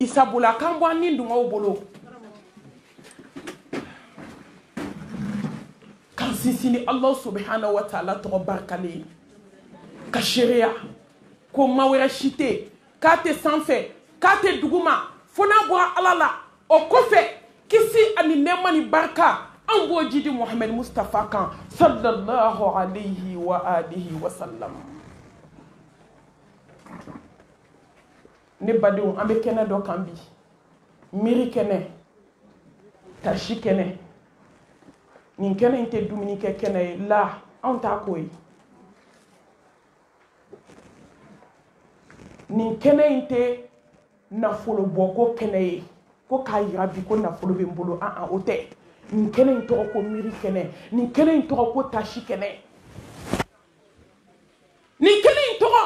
isabola kan bɔ an ni dungaw bolo k'an sinsin ni alahu subahana wa taala tɔgɔ barikalen ye ka seereya ko ma wɛrɛ si tɛ yen k'a tɛ sanfɛ k'a tɛ duguma fo n'a bɔra ala la o kɔfɛ kisi ani nɛɛma ni barika an b'o ji di muhamɛd mustafa kan sallallahu alayhi wa alihi wa sallam ne badenw an bɛ kɛnɛ dɔ kan bi miiri kɛnɛ tasi kɛnɛ nin kɛnɛ in tɛ dumuni kɛ kɛnɛ ye la anw t'a ko ye nin kɛnɛ in tɛ nafolo bɔ ko kɛnɛ ye ko k'a yira bi ko nafolo bɛ n bolo an an o tɛ nin kɛnɛ in tɔgɔ ko miiri kɛnɛ nin kɛnɛ in tɔgɔ ko tasi kɛnɛ nin kelen in tɔgɔ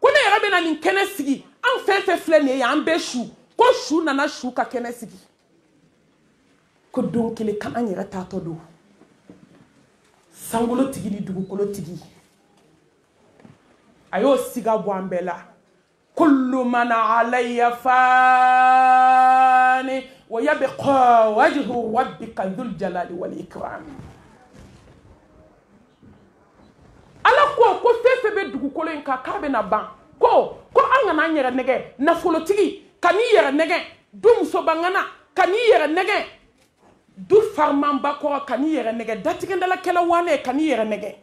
ko ne yɛrɛ bɛna nin kɛnɛ sigi an fɛn fɛn filɛ nin ye an bɛɛ su ko su nana su ka kɛnɛ sigi ko don kelen ka an yɛrɛ taatɔ don sankolo tigi ni dugukolo tigi a y'o siga bɔ an bɛɛ la kullu man alayya faani wa yabqa wajhu rabbika dhul jalali wal ikram ala ko ko fɛn fɛn bɛ dugukolo in kan k'a bɛna ban ko ko an kana an yɛrɛ nɛgɛ nafolotigi ka n'i yɛrɛ nɛgɛ du musobangana ka n'i yɛrɛ nɛgɛ du farimanba kɔrɔ ka n'i yɛrɛ nɛgɛ datigɛndalakɛla wane ka n'i yɛrɛ nɛgɛ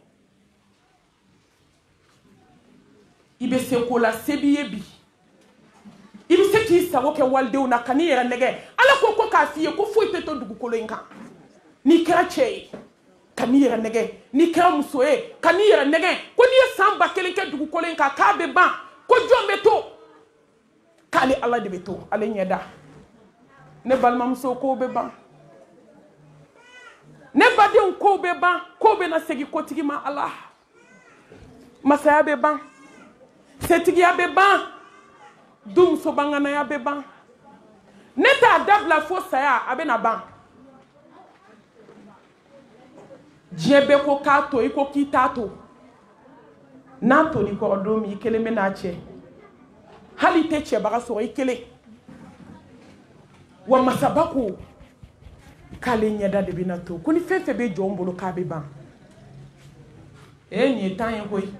i bɛ se ko la se b'i ye bi i bɛ se k'i sago kɛ walidenw na ka n'i yɛrɛ nɛgɛ ala ko ko k'a f'i ye ko foyi tɛ to dugukolo in kan n'i kɛra cɛ ye ka n'i yɛrɛ nɛgɛ n'i kɛra muso ye ka n'i yɛrɛ nɛgɛ ko n'i ye san ba kelen kɛ dugukolo in kan k'a bɛ ban ko jɔn bɛ to k'ale ala de bɛ to ale ɲɛda ne balimamuso kow bɛ ban ne badenw kow bɛ ban kow bɛna segin kotigi ma ala masaya bɛ ban setigiya bɛ ban denmuso banganaya bɛ ban ne t'a dabila fo saya a bɛna ban diɲɛ bɛɛ ko k'a to i ko k'i t'a to n'a toni kɔrɔ don min i kelen bɛ n'a cɛ hali i tɛ cɛbaga sɔrɔ i kelen wa masaba ko k'ale ɲɛda de bɛna to ko ni fɛn fɛn bɛ jɔn bolo k'a bɛ ban ee nin ye tan ye koyi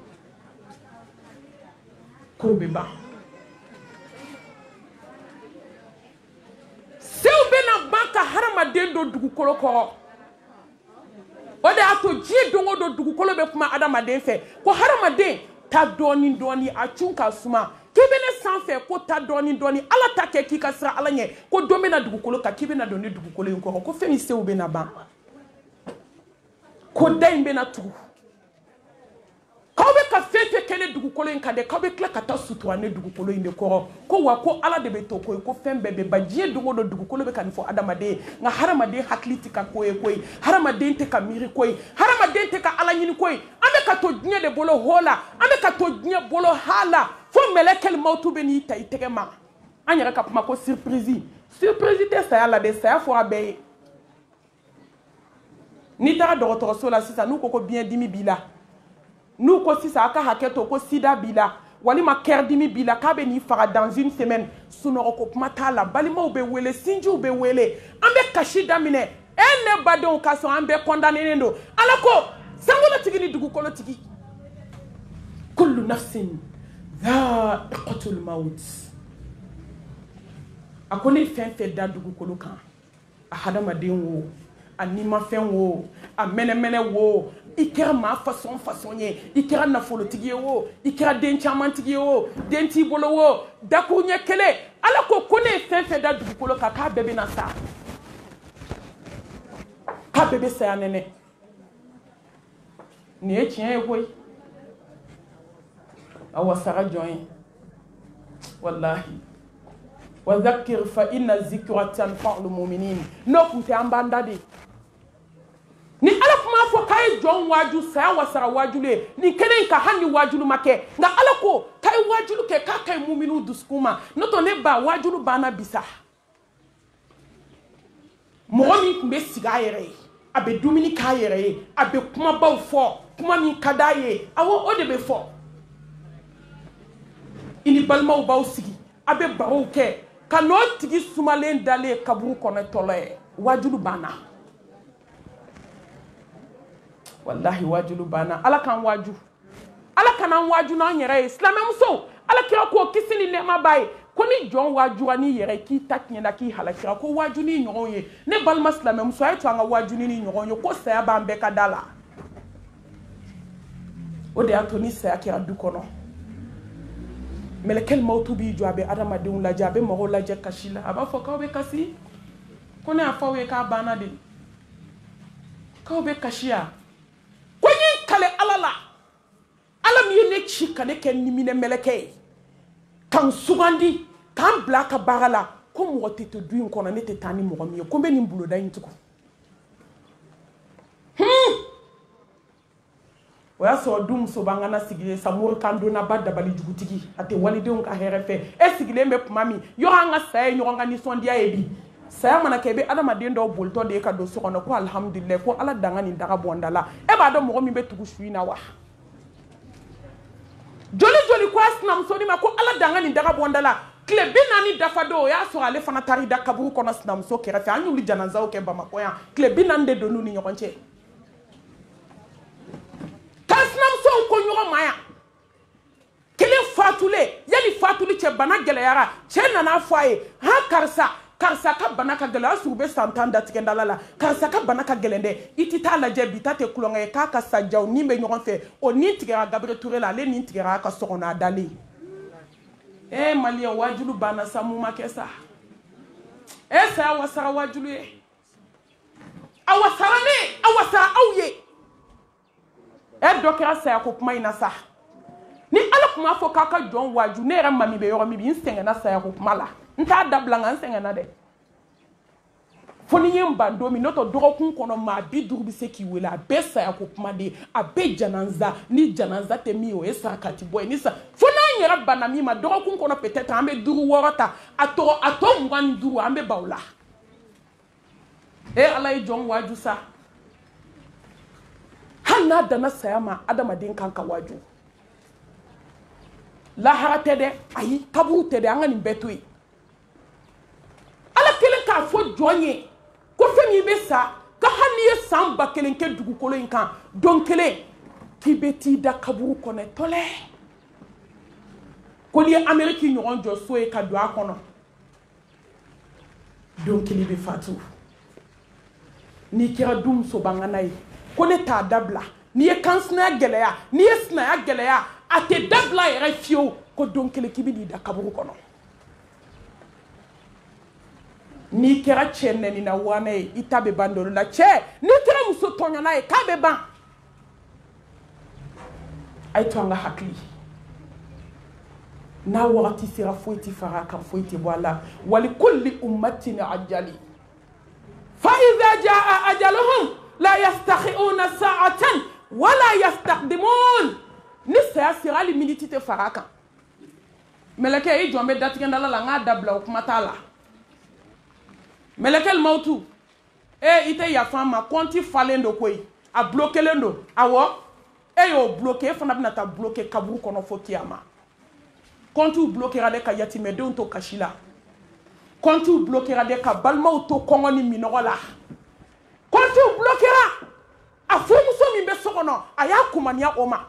k'o bɛ ban sew bɛna ban ka hadamaden don dugukolo kɔrɔ o de y'a to diɲɛ don o don dugukolo bɛ kuma hadamaden fɛ ko hadamaden ta dɔɔni dɔɔni a cun ka suma k'i bɛ ne sanfɛ ko ta dɔɔni dɔɔni ala ta kɛ k'i ka siran ala ɲɛ ko don bɛna dugukolo kan k'i bɛna don ni dugukolo in kɔrɔ ko fɛn min sew bɛna ban ko da in bɛna tugu k'aw bɛ ka fɛn fɛn kɛ ne dugukolo in kan dɛ k'aw bɛ tila ka taa sutura ne dugukolo in de kɔrɔ ko wa ko ala de bɛ to ko ye ko fɛn bɛɛ bɛ ba diɲɛ don o don dugukolo bɛ ka nin fɔ adamaden ye nka hadamaden hakili tɛ ka ko ye ko ye hadamaden tɛ ka miiri ko ye hadamaden tɛ ka ala ɲini ko ye an bɛ ka to diɲɛ de bolo ho la an bɛ ka to diɲɛ bolo ha la fo mɛlɛ kɛlimaw tu bɛ n'i ta i tɛgɛ ma an yɛrɛ ka kuma ko surprise surprise tɛ saya la dɛ saya fɔ a bɛɛ ye n'i taara dɔgɔtɔrɔso la sisan n'u ko ko biɲɛdimi b'i la n'u ko sisan a ka hakɛ to ko sida b'i la walima kɛridimi b'i la k'a bɛ n'i faga dans une semaine sunɔgɔko kuma t'a la balimaw bɛ wele sinjiw bɛ wele an bɛ kasi daminɛ e ne badenw ka sɔn an bɛɛ kɔndanenen don ala ko sankolotigi ni dugukolotigi kullu nafsin dha'iqatul maut a ko ne fɛn fɛn da dugukolo kan a hadamaden wo a nimafɛn wo a mɛnɛmɛnɛ wo i kɛra maa fasɔn fasɔn ye i kɛra nafolotigi ye wo i kɛra den camantigi ye wo den t'i bolo wo dakun ɲɛ kelen ala ko ko ne ye fɛn fɛn da dugukolo kan k'a bɛɛ bɛna sa k'a bɛɛ bɛ saya nɛnɛ nin ye tiɲɛ ye koyi awa saga jɔn ye walahi wa zakir fa inna zikra tanfau lmuminin n'o kun tɛ an b'an da de ni ala kuma fɔ k'a ye jɔn waaju saya wasara waajulu ye nin kelen in ka hali ni waajulu ma kɛ nka ala ko k'a ye waajulu kɛ k'a ka ɲi muminu dusukun ma n'o tɛ ne ba waajulu banna bisa mɔgɔ min tun bɛ sigi a yɛrɛ ye a bɛ dumuni k'a yɛrɛ ye a bɛ kumabaw fɔ kuma min ka d'a ye awɔ o de bɛ fɔ i ni balimaw b'aw sigi a bɛ barow kɛ ka n'o tigi sumalen dalen kaburu kɔnɔ tɔlɔ ye wajulu banna walahi wajulu banna ala k'an waju ala kana an waaju n'an yɛrɛ ye silamɛmusow ala kira k'o kisi ni nɛɛma b'a ye ko ni jɔn waajura n'i yɛrɛ k'i ta tiɲɛna k'i halakira ko waaju n'i ɲɔgɔnw ye ne balima silamɛmuso a ye to an ka waaju ni ɲɔgɔn ye ko saya b'an bɛɛ ka da la o de y'a to ni saya kɛra du kɔnɔ mɛlɛkɛli mawutu b'i jɔ a bɛ adamadenw lajɛ a bɛ mɔgɔw lajɛ kasi la a b'a fɔ k'aw bɛ kasi ko ne y'a fɔ aw ye k'a banna de k'aw bɛ kasi ya ko n y'i kale ala la ala min ye ne ci ka ne kɛ niminɛ mɛlɛkɛ ye ka n sugandi k'an bila a ka baara la ko mɔgɔ tɛ to du in kɔnɔ ne tɛ taa ni mɔgɔ min ye ko n bɛ nin buloda in tugun o y'a sɔrɔ du muso b'an kana sigilen sa morikan donna ba dabali jugutigi a tɛ walidenw ka hɛrɛ fɛ e sigilen bɛ tuma min yɔrɔ an ka saya ye ɲɔgɔn ka nisɔndiya ye bi saya mana kɛ i bɛ adamaden dɔw bolitɔ de ye ka don so kɔnɔ ko alihamudulilayi ko ala danga nin daga bɔnda la e b'a dɔn mɔgɔ min bɛ tugu su in na wa joli joli ko a sinamusonin ma ko ala danga nin daga bɔnda la tile bi naani dafa don o y'a sɔrɔ ale fana taara i da kaburu kɔnɔ sinamuso kɛrɛfɛ an y'olu janazaw kɛ bamakɔ yan tile bi naani de don n'u ni ɲɔgɔn cɛ k'an sinamusow ko ɲɔgɔn ma yan kelen fatulen yali fatuli cɛ bana gɛlɛyara cɛ nana fɔ a ye han karisa karisa ka bana ka gɛlɛn a sugu bɛ san tan datigɛndala la karisa ka bana ka gɛlɛn dɛ i tɛ taa lajɛ bi ta tɛ tulonkɛ ye k'a ka sajaw ni bɛ ɲɔgɔn fɛ o ni tigɛra gabere ture la ale ni tigɛra a ka so kɔnɔ a dalen ee maliyɛn wajulu banna sa mun ma kɛ sa e saya wasara wajulu ye a wasara ne a wasara aw ye e dɔ kɛra saya ko kuma in na sa ni ala tun b'a fɔ k'a ka jɔn waaju ne yɛrɛ mami bɛ yɔrɔ min bi n sɛgɛnna saya ko kuma la n t'a dabila nka n sɛgɛnna dɛ fo ni ye n ban don min n'o tɛ dɔgɔkun kɔnɔ maa bi duuru bɛ se k'i wele a bɛɛ saya ko kuma de ye a bɛɛ jananza ni jananza tɛ min ye o ye sarakati bɔ ye ni sa fo n'an yɛrɛ banna min ma dɔgɔkun kɔnɔ peut-être an bɛ duuru wɔɔrɔ ta a tɔgɔ a tɔ mugan ni duuru an bɛ baw la. e ala ye jɔn waaju sa hali n'a danna saya ma adamaden kan ka waaju lahara tɛ dɛ ayi kaburu tɛ dɛ an ka nin bɛɛ to yen ala kelen k'a fɔ jɔn ye ko fɛn min bɛ sa ka hali n'i ye san ba kelen kɛ dugukolo in kan don kelen k'i bɛ t'i da kaburu kɔnɔ tɔlɛ ko n'i ye ameriki ɲɔgɔn jɔ so ye ka don a kɔnɔ don kelen bɛ fatu n'i kɛra du musobangana ye ko ne t'a dabila n'i ye kansinaya gɛlɛya n'i ye sinaya gɛlɛya a tɛ dabila yɛrɛ fiyewu ko don kelen k'i bɛ n'i da kaburu kɔnɔ n'i kɛra cɛ nɛnina waana ye i ta bɛ ban dɔ la cɛ n'i kɛra muso tɔɲɔna ye k'a bɛ ban a ye to an ka hakili n'a wagati sera foyi tɛ fara kan foyi tɛ bɔ a la wali kulli ummatin ajali fa iza jaa ajaluhum la yastakhi'una sa'atan wala yastaqdimun ni saya sera hali miniti tɛ fara a kan mɛlɛkɛ i jɔn bɛ datigɛndala la n k'a dabila o kuma t'a la mɛlɛkɛl mawutu e i tɛ yafa ma kɔnti falen don koyi a bulokelen don awɔ e y'o buloke e fana bɛna taa buloke kaburu kɔnɔ fo kiyama kɔntiw bulokera de ka yatimɛdenw to kasi la kɔntiw bulokera de ka balimaw to kɔngɔ ni minɔgɔ la kɔntiw bulokera a furumuso min bɛ so kɔnɔ a y'a kumaniya o ma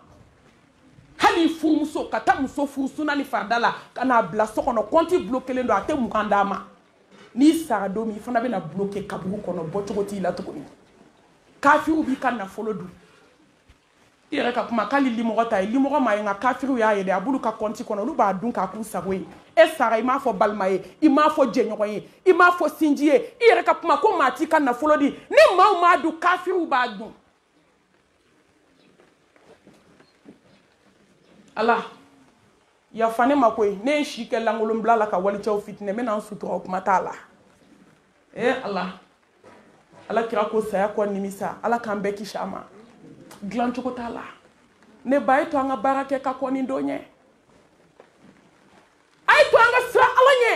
hali furumuso ka taa muso furusuna ni farida la ka n'a bila so kɔnɔ kɔnti bulokelen don a tɛ mugan d'a ma n'i sara don min i fana bɛna bloke kabugu kɔnɔ bɔcogo t'i la tuguni kafiriw b'i ka nafolo dun i yɛrɛ ka kuma k'ale limɔgɔ ta ye limɔgɔ ma ye nka kafiriw y'a ye dɛ a b'olu ka kɔnti kɔnɔ olu b'a dun k'a k'u sago ye e sara i m'a fɔ balima ye i m'a fɔ jɛɲɔgɔn ye i m'a fɔ sinji ye i yɛrɛ ka kuma ko maa t'i ka nafolo di ni maaw m'a dun kafiriw b'a dun ala yafa ne ma koyi ne ye si kɛ lankolonbila la ka walicɛw fitinɛ n bɛna n sutura o kuma t'a la e ala ala kira ko saya kɔ nimisa ala k'an bɛɛ kisi a ma dilancogo t'a la ne ba ye to an ka baara kɛ ka kɔni don ɲɛ a ye to an ka siran ala ɲɛ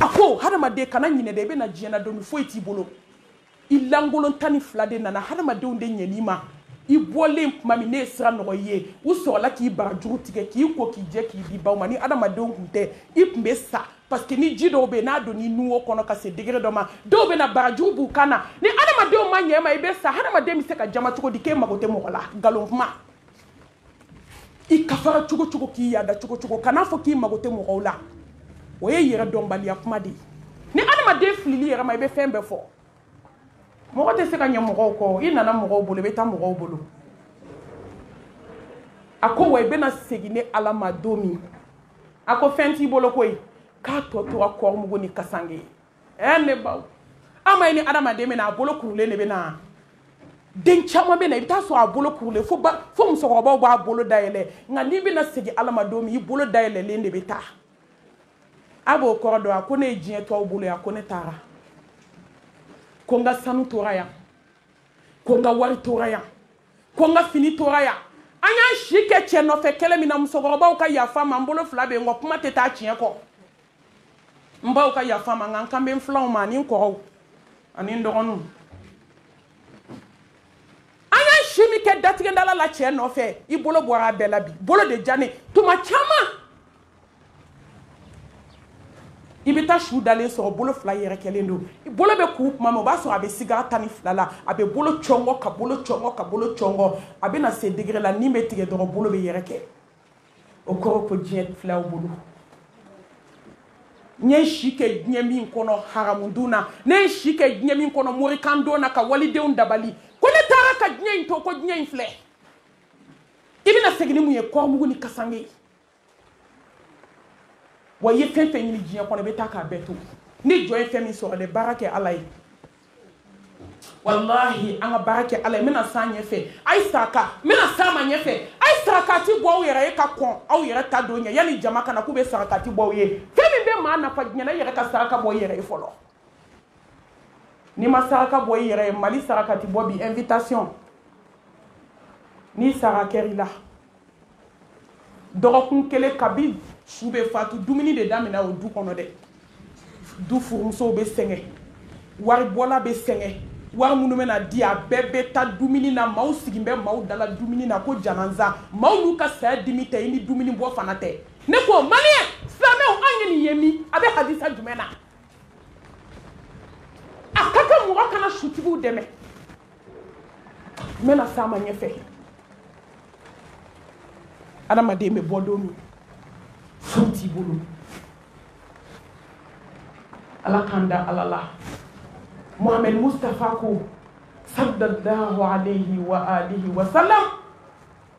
a ko hadamaden kana ɲinɛ dɛ i bɛna diɲɛ na don foyi t'i bolo i lankolon tan ni fila de nana hadamadenw de ɲɛn'i ma i bɔlen tuma min ne ye sira nɔgɔ i ye u sɔrɔla k'i barajuru tigɛ k'i ko k'i jɛ k'i di baw ma ni hadamadenw tun tɛ i tun bɛ sa parce que ni ji dɔw bɛ n'a don ni nuwo kɔnɔ ka se degere dɔ ma dɔw bɛ na barajuru b'u kan na ni hadamadenw ma ɲɛ ma i bɛ sa hadamaden bɛ se ka jama cogo di k'e mago tɛ mɔgɔ la nkalon kuma i kafara cogo cogo k'i yada cogo cogo kan'a fɔ k'i mago tɛ mɔgɔw la o ye yɛrɛ dɔnbaliya kuma de ye ni adamaden filili yɛrɛ ma i bɛ fɛn bɛɛ fɔ mɔgɔ tɛ se ka ɲɛ mɔgɔw kɔ i nana mɔgɔw bolo i bɛ taa mɔgɔw bolo a ko wa i bɛna segin ni ala ma don min a ko fɛn t'i bolo koyi k'a tɔ tora kɔrɔmugu ni kasange ye ɛ ne baw an ma ye ni adamaden bɛ na a bolo kurulen de bɛ na den caman bɛ na i bɛ taa sɔrɔ a bolo kurulen fo ba fo musokɔrɔbaw b'a bolo dayɛlɛ nka n'i bɛna segin ala ma don min i bolo dayɛlɛlen de bɛ taa a b'o kɔrɔ dɔn a ko ne ye diɲɛ tɔw bolo yan ko ne taara ko n ka sanu tora yan ko n ka wari tora yan ko n ka fini tora yan an y'an si kɛ cɛ nɔfɛ kɛlɛ min na musokɔrɔbaw ka yafa ma n bolo fila bɛ yen nka kuma tɛ taa tiɲɛ kɔ n baw ka yafa ma nka n kan bɛ n filanw ma ani n kɔrɔw ani n dɔgɔninw an ye si min kɛ datigɛdala la cɛ nɔfɛ i bolo bɔra a bɛɛ la bi bolo de ja ne tuma caman i bɛ taa su dalen sɔrɔ bolo fila yɛrɛkɛlen don bolo bɛ k'u kuma ma o b'a sɔrɔ a bɛ sigara tan ni fila la a bɛ bolo cɔngɔ ka bolo cɔngɔ ka bolo cɔngɔ a bɛna se degere la ni bɛ tigɛ dɔrɔn bolo bɛ yɛrɛkɛ o kɔrɔ ko diɲɛ filaw bolo n ye si kɛ diɲɛ min kɔnɔ haramudun na ne ye si kɛ diɲɛ min kɔnɔ morikandon na ka walidenw dabali ko ne taara ka diɲɛ in to ko diɲɛ in filɛ i bɛna segin ni mun ye kɔrɔmugu ni kasange ye wa i ye fɛn fɛn ɲini diɲɛ kɔnɔ i bɛ taa k'a bɛɛ to ni jɔ ye fɛn min sɔrɔ dɛ baara kɛ ala ye walahi an ka baara kɛ ala ye n bɛna s'a ɲɛfɛ a ye saraka n bɛna s'a ma ɲɛfɛ a ye sarakati bɔ aw yɛrɛ ye ka kɔn aw yɛrɛ ta don ɲɛ yanni jama kana k'u bɛ sarakati bɔ aw ye fɛn min bɛ maa nafa diɲɛ na i yɛrɛ ka saraka bɔ i yɛrɛ ye fɔlɔ n'i ma saraka bɔ i yɛrɛ ye mali sarakati bɔ bi invitation n'i sara kɛra i la dɔgɔkun kelen kabi su bɛ fatu dumuni de daminɛ o du kɔnɔ dɛ du furumusow bɛ sɛgɛn waribɔla bɛ sɛgɛn wari minnu bɛna di a bɛɛ bɛ ta dumuni na maaw sigin bɛ maaw dala dumuni na ko jananza maaw n'u ka saya dimi tɛ i ni dumuni bɔ fana tɛ ne ko maliyɛn silamɛw an ye nin ye min a bɛ hadisa jumɛn na a ka kan mɔgɔ kana sutigiw dɛmɛ n bɛna s'a ma ɲɛfɛ adamaden bɛ bɔ don min foyi t'i bolo ala k'an da ala la mohamɛd mustafa ko sallallahu alayhi wa alihi wa sallam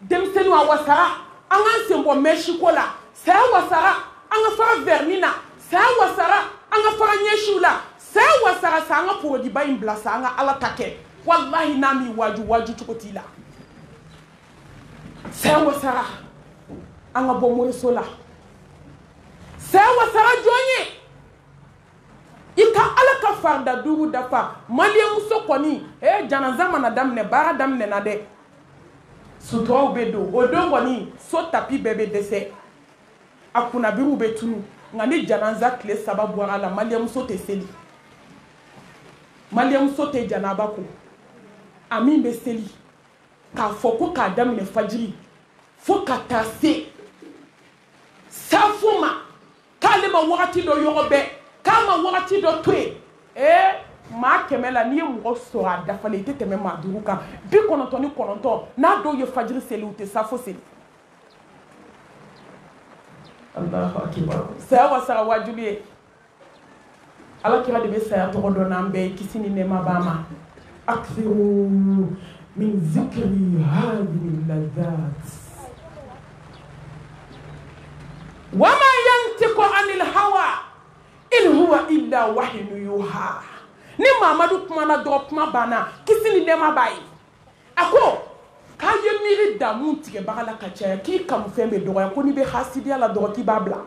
denmisɛnninw a wasara an k'an senbɔ mɛsiko la saya wasara an ka fara vɛrinin na saya wasara an ka fara ɲɛsiw la saya wasara sa an ka porodiba in bila sa an ka ala ta kɛ walahi n'a m'i waaju waaju cogo t'i la saya wasara an ka bɔ moriso la saya wasara jɔn ye i ka ala ka farida duuru dafa maliyɛnmuso kɔni ee jananza mana daminɛ baara daminɛna dɛ suturaw bɛ don o don kɔni so tapi bɛɛ bɛ dɛsɛ a kunnabiriw bɛ tunu nka ni jananza tile saba bɔra a la maliyamuso tɛ seli maliyamuso tɛ janaba ko a min bɛ seli k'a fɔ ko k'a daminɛ fajiri fo ka taa se safo ma k'ale ma wagati dɔ yɔgɔ bɛɛ k'a ma wagati dɔ to yen ee maa kɛmɛ la n'i ye mɔgɔ sɔrɔ a dafalen i tɛ tɛmɛ maa duuru kan bi kɔnɔntɔn ni kɔnɔntɔn n'a dɔw ye fajiri seli u tɛ safo seli saya wa saga wajibi ye ala kira de bɛ saya tɔgɔ dɔn n'an bɛɛ ye kisi ni nɛɛma b'a ma aksiru min zikiri hadihi lazat wama yantiku anil hawa in huwa illa wahinu yuha ni mamadu kumana dɔrɔn kuma banna kisi ni nɛɛma b'a ye a ko k'a ye miiri damu tigɛbaga la ka caya k'i kanufɛn bɛ dɔgɔya ko n'i bɛ hasidiya la dɔrɔn k'i b'a bila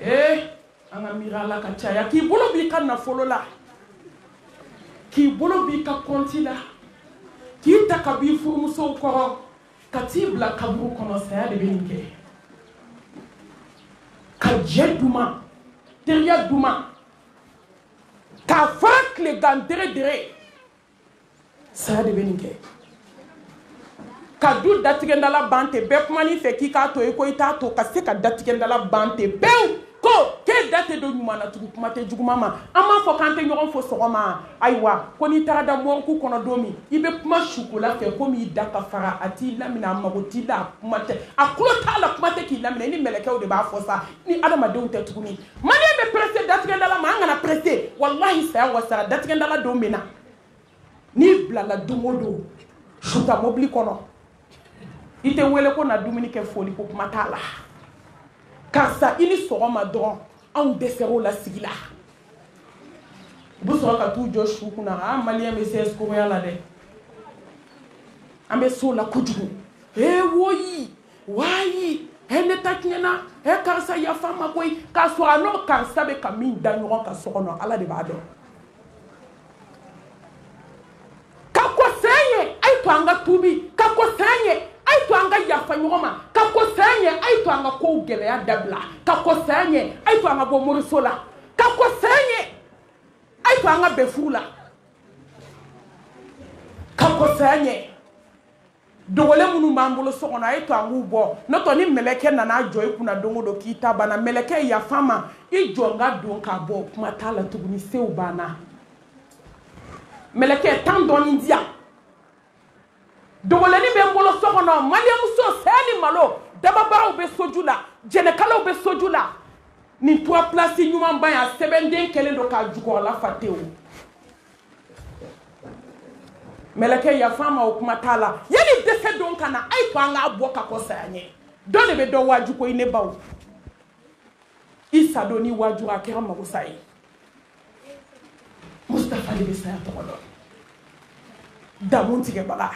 ee an ka miiri ala ka caya k'i bolo b'i ka nafolo la k'i bolo b'i ka kɔnti la k'i ta ka b'i furumusow kɔrɔ ka t'i bila kaburu kɔnɔ saya de bɛ nin kɛ ka jɛ duma teriya duma k'a fara tilegan dere dere saya de bɛ nin kɛ ka du datigɛndala ban ten bɛɛ kumani fɛ k'i k'a to i ko i t'a to ka se ka datigɛndala ban ten pewu ko k'e da tɛ don ɲuman na tugun kuma tɛ juguman ma an b'a fɔ k'an tɛ ɲɔgɔn fo sɔgɔma ayiwa ko n'i taara da mɔnku kɔnɔ don min i bɛ kuma sukola fɛ komi i da ka fara a t'i lamina a mago t'i la a kuma tɛ a tulo t'a la kuma tɛ k'i lamina i ni mɛlɛkɛw de b'a fɔ sa ni adamadenw tɛ tuguni maliyɛn bɛ perese datigɛndala ma an kana perese walahi saya wasara datigɛndala don min na n'i bilala don o don suta mobili kɔnɔ i tɛ wele ko na dumuni kɛ foli ko kuma t'a la karisa i ni sɔgɔma dɔrɔn anw dɛsɛra o la sigi la u bɛ sɔrɔ ka t'u jɔ su kunna a ah, maliyɛn bɛ se kogoya la dɛ an bɛ so la kojugu ee woyi wayi ɛ ne ta tiɲɛna ɛ karisa yafa ma koyi k'a sɔrɔ a n'o karisa bɛ ka min da ɲɔgɔn ka so kɔnɔ ala de b'a dɔn ka kosɛn ye a ye to an ka tuubi ka kosɛn ye a ye to an ka yafa ɲɔgɔn ma ka kosɛn ye a ye to an ka kow gɛlɛya dabila ka kosɛn ye a ye to an ka bɔ moriso la ka kosɛn ye a ye to an ka bɛn furu la ka kosɛn ye dogolen minnu b'an bolo so kɔnɔ a ye to an k'u bɔ n'o tɔ ni mɛlɛkɛ nana jɔ i kunna don o don k'i ta banna mɛlɛkɛ yafa ma i jɔ n ka don k'a bɔ kuma t'a la tuguni sew banna mɛlɛkɛ tan dɔɔni di yan dogolenni bɛ n bolo so kɔnɔ maliyɛnmuso saya ni malo dababaraw bɛ soju la jɛnɛkalaw bɛ soju la nin tura pilasi ɲumanba in a sɛbɛnden kɛlen don k'a jukɔrɔla fa tewu mɛlɛkɛ yafa ma o kuma t'a la yanni dɛsɛ don ka na a ye ko an k'a bɔ ka kɔ saya ɲɛ dɔ de bɛ dɔ waaju ko i ne baw i sadon ni waaju a kɛra mago sa ye mustafa de bɛ saya tɔgɔ dɔn damu tigɛbaga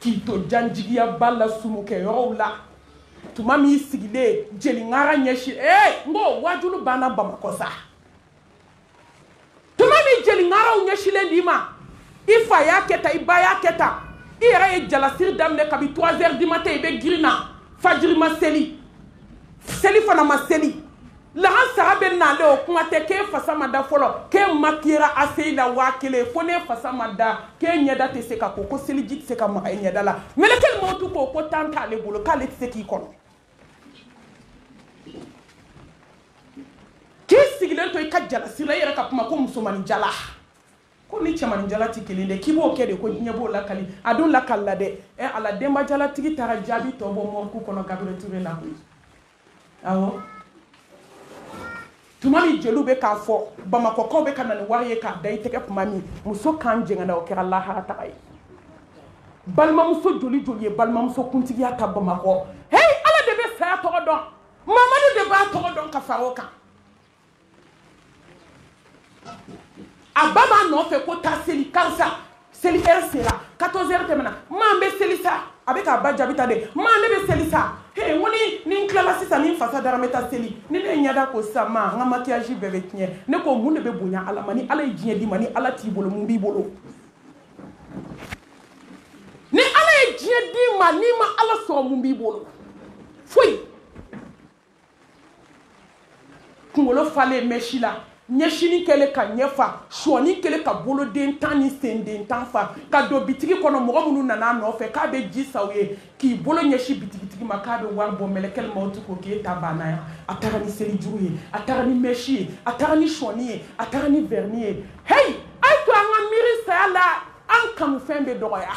k'i to janjigiyaba la sumukɛ yɔrɔw la tuma min sigilen jeliŋara ɲɛsi ee n ko waajulu banna bamakɔ sa tuma min jeliŋaraw ɲɛsilen d'i ma i fa y'a kɛ ta i ba y'a kɛ ta i yɛrɛ ye jalasiri daminɛ kabi 3 heures du matin i bɛ girin na fajiri ma seli seli fana ma seli lahan saga bɛ nale o kuma tɛ k'e fasa ma da fɔlɔ k'e makiyera aseyi la waa kelen fo n'e fasa ma da k'e ɲɛda tɛ se ka ko ko seliji tɛ se ka maga i ɲɛda la melekeli mɔtu k'o ko tan t'ale bolo k'ale tɛ se k'i kɔnɔ k'i sigilen to i ka jalasi la i yɛrɛ ka kuma ko musomaninjala ko ni cɛmaninjala tɛ kelen dɛ k'i b'o kɛ de ko diɲɛ b'o lakali a don lakali la dɛ ɛ ala denbajalatigi taara jaabi tɔ bɔ mɔriku kɔnɔ gabriel ture la koyi awɔ tuma min jeliw bɛ k'a fɔ bamakɔkaw bɛ ka na ni wari ye k'a da i tɛgɛ tuma min muso kan jɛngɛnna o kɛra lahara taga ye balimamuso joli joli ye balimamuso kuntigiya ta bamakɔ hei ala de bɛ saya tɔgɔ dɔn mamadu de b'a tɔgɔ dɔn ka fara o kan a ba b'a nɔfɛ ko taa seli karisa seli heure sera 14 heures tɛmɛna maa n bɛ seli sa a bɛ k'a ba jaabi ta dɛ maa ne bɛ seli sa he n ko ni ni n tilala sisan ni n fasa dara n bɛ taa seli ni ne ye ɲɛda ko sisan maa n ka makiyaji bɛɛ bɛ tiɲɛ ne ko mun de bɛ bonya ala ma ni ala ye diɲɛ d'i ma ni ala t'i bolo mun b'i bolo ni ala ye diɲɛ d'i ma n'i ma ala sɔrɔ mun b'i bolo foyi kunkolo falen bɛ si la ɲɛsini kɛlen ka ɲɛ fa sɔɔni kɛlen ka boloden tan ni senden tan fa ka don bitigi kɔnɔ mɔgɔ minnu nana a nɔfɛ k'a bɛ ji sa u ye k'i bolo ɲɛsi bitigitigi ma k'a bɛ wari bɔ mɛlɛkɛli ma o tɛ k'o k'e ta banna yan a taara ni selijuru ye a taara ni mɛsi ye a taara ni sɔɔni ye a taara ni vɛrini ye heyi a ye to an ka miiri saya la an kanufɛn bɛ dɔgɔya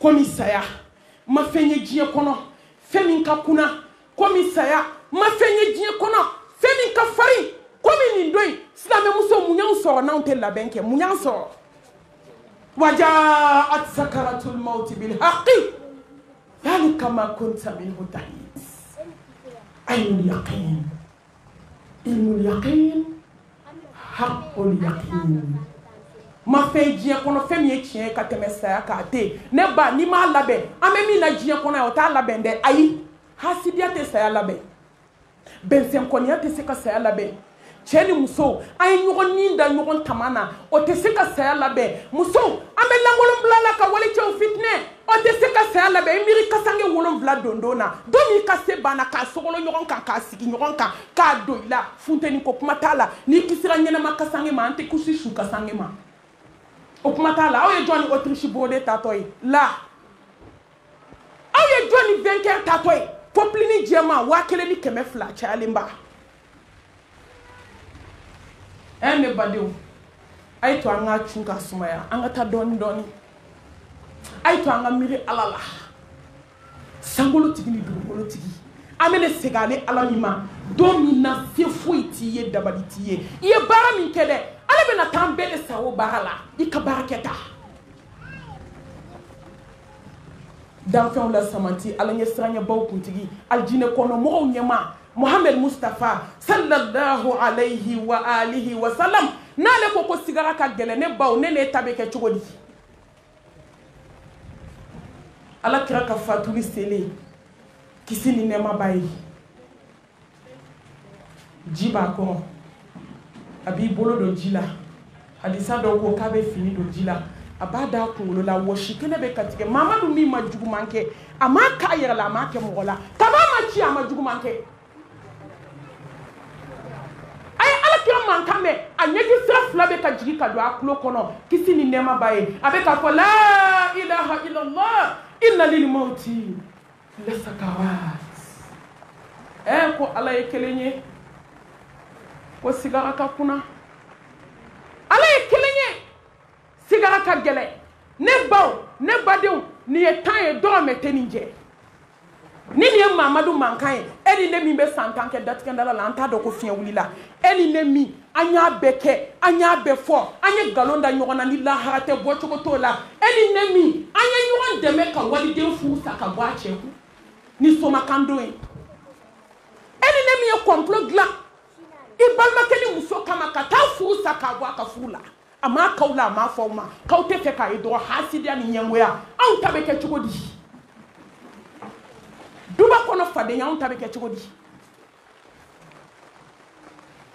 komi saya ma fɛn ye diɲɛ kɔnɔ fɛn min ka kunna komi saya ma fɛn ye diɲɛ kɔnɔ fɛn min ka farin komi nin don in silamɛmuso mun y'anw sɔrɔ n'anw tɛ labɛn kɛ mun y'an sɔrɔ wajaat sakaratul mawti bilhaqi dhalika ma kunta minhu tahis ainul yaqin ilmul yaqin haqqul yaqin ma fɛn diɲɛ kɔnɔ fɛn min ye tiɲɛ ye ka tɛmɛ saya k'a tɛ yen ne ba n'i m'a labɛn an bɛ min na diɲɛ kɔnɔ yan o t'a labɛn dɛ ayi hasidiya tɛ saya labɛn bɛnsɛnkɔniya tɛ se ka saya labɛn cɛ ni muso an ye ɲɔgɔn ni da ɲɔgɔn tama na o tɛ se ka saya labɛn musow an bɛ lankolon bila la ka wale cɛw fitinɛ o tɛ se ka saya labɛn i miiri kasange wolonwula dondon na don min ka se banna k'a sogolo ɲɔgɔn kan k'a sigi ɲɔgɔn kan k'a don i la funteni ko kuma t'a la n'i kisira ɲɛnama kasange ma an tɛ kusi su kasange ma o kuma t'a la aw ye jɔn ni otirisi bode tatɔ ye la aw ye jɔn ni vɛnkɛri tatɔ ye pɔpilini jɛma waa kelen ni kɛmɛ fila cayalenba ɛn ne badenw a ye to an ka cun ka sumaya an ka taa dɔɔni dɔɔni a ye to an ka miiri ala la sankolo tigi ni dugukolo tigi an bɛna segin ale ala min ma don min na se foyi t'i ye dabali t'i ye i ye baara min kɛ dɛ ala bɛna taa an bɛɛ de sa o baara la i ka baara kɛ ta danfɛnw la samati ala ɲɛ siranyɛbaw kuntigi aljinɛ kɔnɔ mɔgɔw ɲɛma mohamɛd mustafa sallallahu alayhi wa alihi wa salam n'ale ko ko sigara ka gɛlɛ ne baw ne n'e ta bɛ kɛ cogo di ala kira ka fatuli selen kisi ni nɛɛma b'a ye ji b'a kɔrɔ a b'i bolo don ji la halisa dɔw ko k'a bɛ fini don ji la a b'a da a kunkolo la wa si kelen bɛ ka tigɛ mamadu min ma juguman kɛ a m'a k'a yɛrɛ la a m'a kɛ mɔgɔ la kaba ma ci a ma juguman kɛ a ye ala kira mankan mɛn a ɲɛji sira fila bɛ ka jigin ka don a tulo kɔnɔ kisi ni nɛɛma b'a ye a bɛ k'a fɔ la ilaha illallah i nalili mawti ko ala ye kelen ye ko sigara ka kuna ala ye kelen ye sigara ka gɛlɛ ne baw ne badenw nin ye tan ye dɔrɔmɛ tɛ nin jɛ ni nin ye mamadu mankan ye e ni ne min bɛ san tan kɛ datigɛdala la an t'a dɔn ko fiɲɛ wulila e ni ne min an y'a bɛɛ kɛ an y'a bɛɛ fɔ an ye nkalon da ɲɔgɔn na ni lahara tɛ bɔcogo t'o la e ni ne min an ye ɲɔgɔn dɛmɛ ka waliden furu sa ka bɔ a cɛ kun ni somakandon ye e ni ne min ye kɔnplo dilan i balimakɛ ni muso kama ka taa furu sa k'a bɔ a ka furu la a m'a kaw la a m'a fɔ aw ma k'aw tɛ fɛ k'a ye dɔrɔn hasidiya ni ɲɛngoya anw ta bɛ kɛ cogo di duba kɔnɔ fadenya anw ta bɛ kɛ cogo di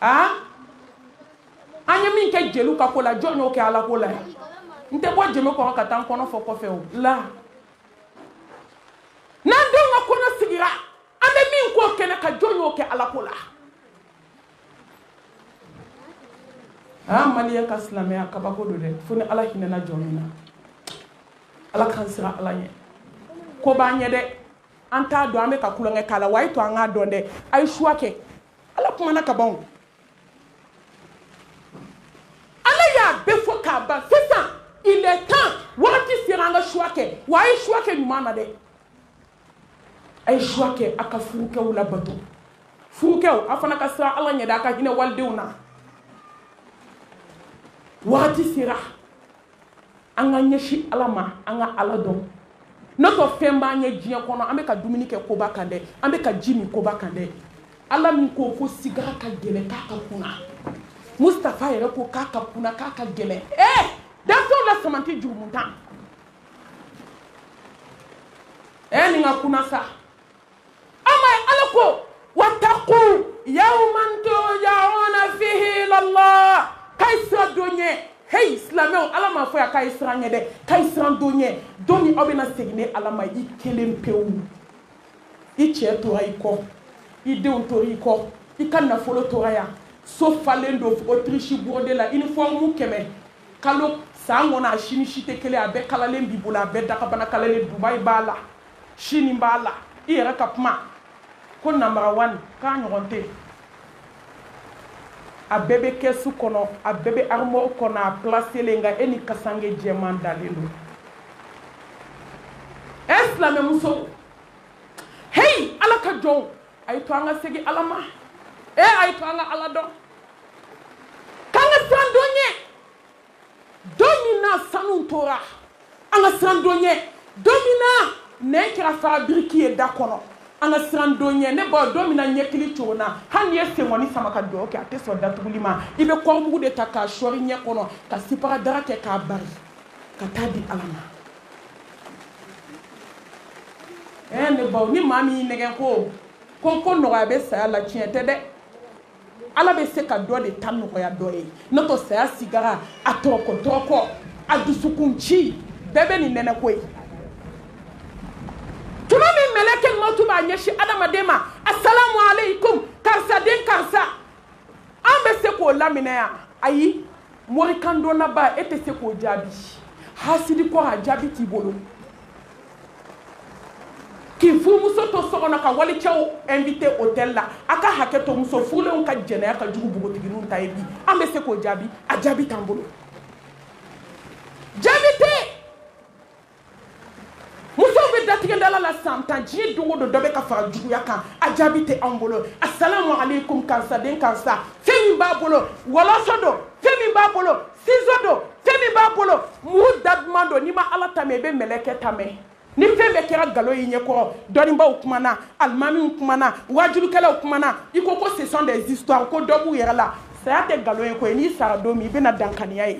aa an ye min kɛ jeliw ka ko la jɔn y'o kɛ ala ko la yan n tɛ bɔ jeme kɔnɔ ka taa n kɔnɔ fɔ kɔfɛ o la n'an denw ka kɔnɔ sigira an bɛ min k'o kɛnɛ ka jɔn y'o kɛ ala ko la aa maliya ka silamɛya kabako don dɛ fo ni ala hinɛna jɔn min na ala k'an sira ala ɲɛ ko b'an ɲɛ dɛ an t'a dɔn an bɛ ka kulonkɛ k'a la wa a ye to an k'a dɔn dɛ a ye suwa kɛ ala kumana ka ban ala y'a bɛɛ fɔ k'a ban sisan il est temps wagati sera an ka suwa kɛ wa a ye suwa kɛ ɲuman na dɛ a ye suwa kɛ a ka furukɛw labato furukɛw a fana ka siran ala ɲɛda a ka hinɛ walidenw na wagati sera an ka ɲɛsin ala ma an ka ala dɔn n'a sɔrɔ fɛn b'an ɲɛ diɲɛ kɔnɔ an bɛ ka dumuni kɛ koba kan dɛ an bɛ ka ji min koba kan dɛ ala min ko ko siga ka gɛlɛn k'a ka kunna mustafa yɛrɛ ko k'a ka kunna k'a ka gɛlɛn ee danfɛnw la samanti jurumu tan ee nin ka kunna sa ama ye ala ko wataku yawman turjauna fihi ilallah k'a ye sira don ɲɛ heyi silamɛw ala m'a fɔ yan k'a ye siran ɲɛ dɛ k'a ye siran don ɲɛ don min aw bɛna segin ni ala ma i kelen pewu i cɛ tora i kɔ i denw tora i kɔ i ka nafolo tora yan so falen don otirisi bɔde la inifomu kɛmɛ kalo san kɔnɔ a sini si tɛ kelen a bɛɛ kalalen b'i bolo a bɛɛ dagabana kalalen dubayi b'a la sini b'a la i yɛrɛ ka kuma ko namara wani k'a ɲɔgɔn tɛ a bɛɛ bɛ kɛsu kɔnɔ a bɛɛ bɛ armɔri kɔnɔ a plaselen nka e ni kasange jɛman dalen don ɛ e silamɛmuso heyi ala ka jɔnw a ye to an ka segin ala ma e a ye to an ka ala dɔn k'an ka siran don ye don min na sanu tora an ka siran don ɲɛ don min na nɛn kɛra fara biriki ye da kɔnɔ an ka siran don ɲɛ ne baw don min na ɲɛkili cogo na hali n'i ye senkɔni sama ka dɔɔ kɛ a tɛ sɔn datuguli ma i bɛ kɔrɔmugu de ta k'a sɔri ɲɛ kɔnɔ ka sipaga dara kɛ k'a bari ka taa di ala ma ɛɛ ne baw ni maa min y'i nɛgɛn ko ko ko nɔgɔya bɛ saya la tiɲɛ tɛ dɛ ala bɛ se ka dɔ de ta nɔgɔya dɔ ye n'o tɔ saya sigara a tɔrɔkɔ tɔrɔkɔ a dusukun ci bɛɛ bɛ nin nɛnɛ ko ye tuma min mɛlɛkɛ mɔtu b'a ɲɛsin adamaden ma asalamu aleykum karisa den karisa an bɛ se k'o laminɛ yan ayi morikandɔnnaba e tɛ se k'o jaabi hasidi kɔ a jaabi t'i bolo k'i furumuso to so kɔnɔ ka walicɛw invité hôtel la a ka hakɛ to muso furulenw ka jɛnɛya ka jugu bogotigininw ta ye bi an bɛ se k'o jaabi a jaabi t'an bolo jaabi tɛ musow bɛ datigɛdala la san tan diɲɛ don o don dɔ bɛ ka fara juguya kan a jaabi tɛ anw bolo asalamu aleykum karisaden karisa fɛn min b'a bolo wɔlɔsɔ don fɛn min b'a bolo sizo don fɛn min b'a bolo muru da duman don n'i ma ala ta mɛn i bɛ mɛlɛkɛ ta mɛn ni fɛn bɛɛ kɛra galo y'i ɲɛkɔrɔ dɔnnibaaw kumana alimamiw kumana waajurukɛlaw kumana i ko ko ce sont des histoires ko dɔ b'u yɛrɛ la saya tɛ galo ye koyi n'i sara don min i bɛna dankaniya ye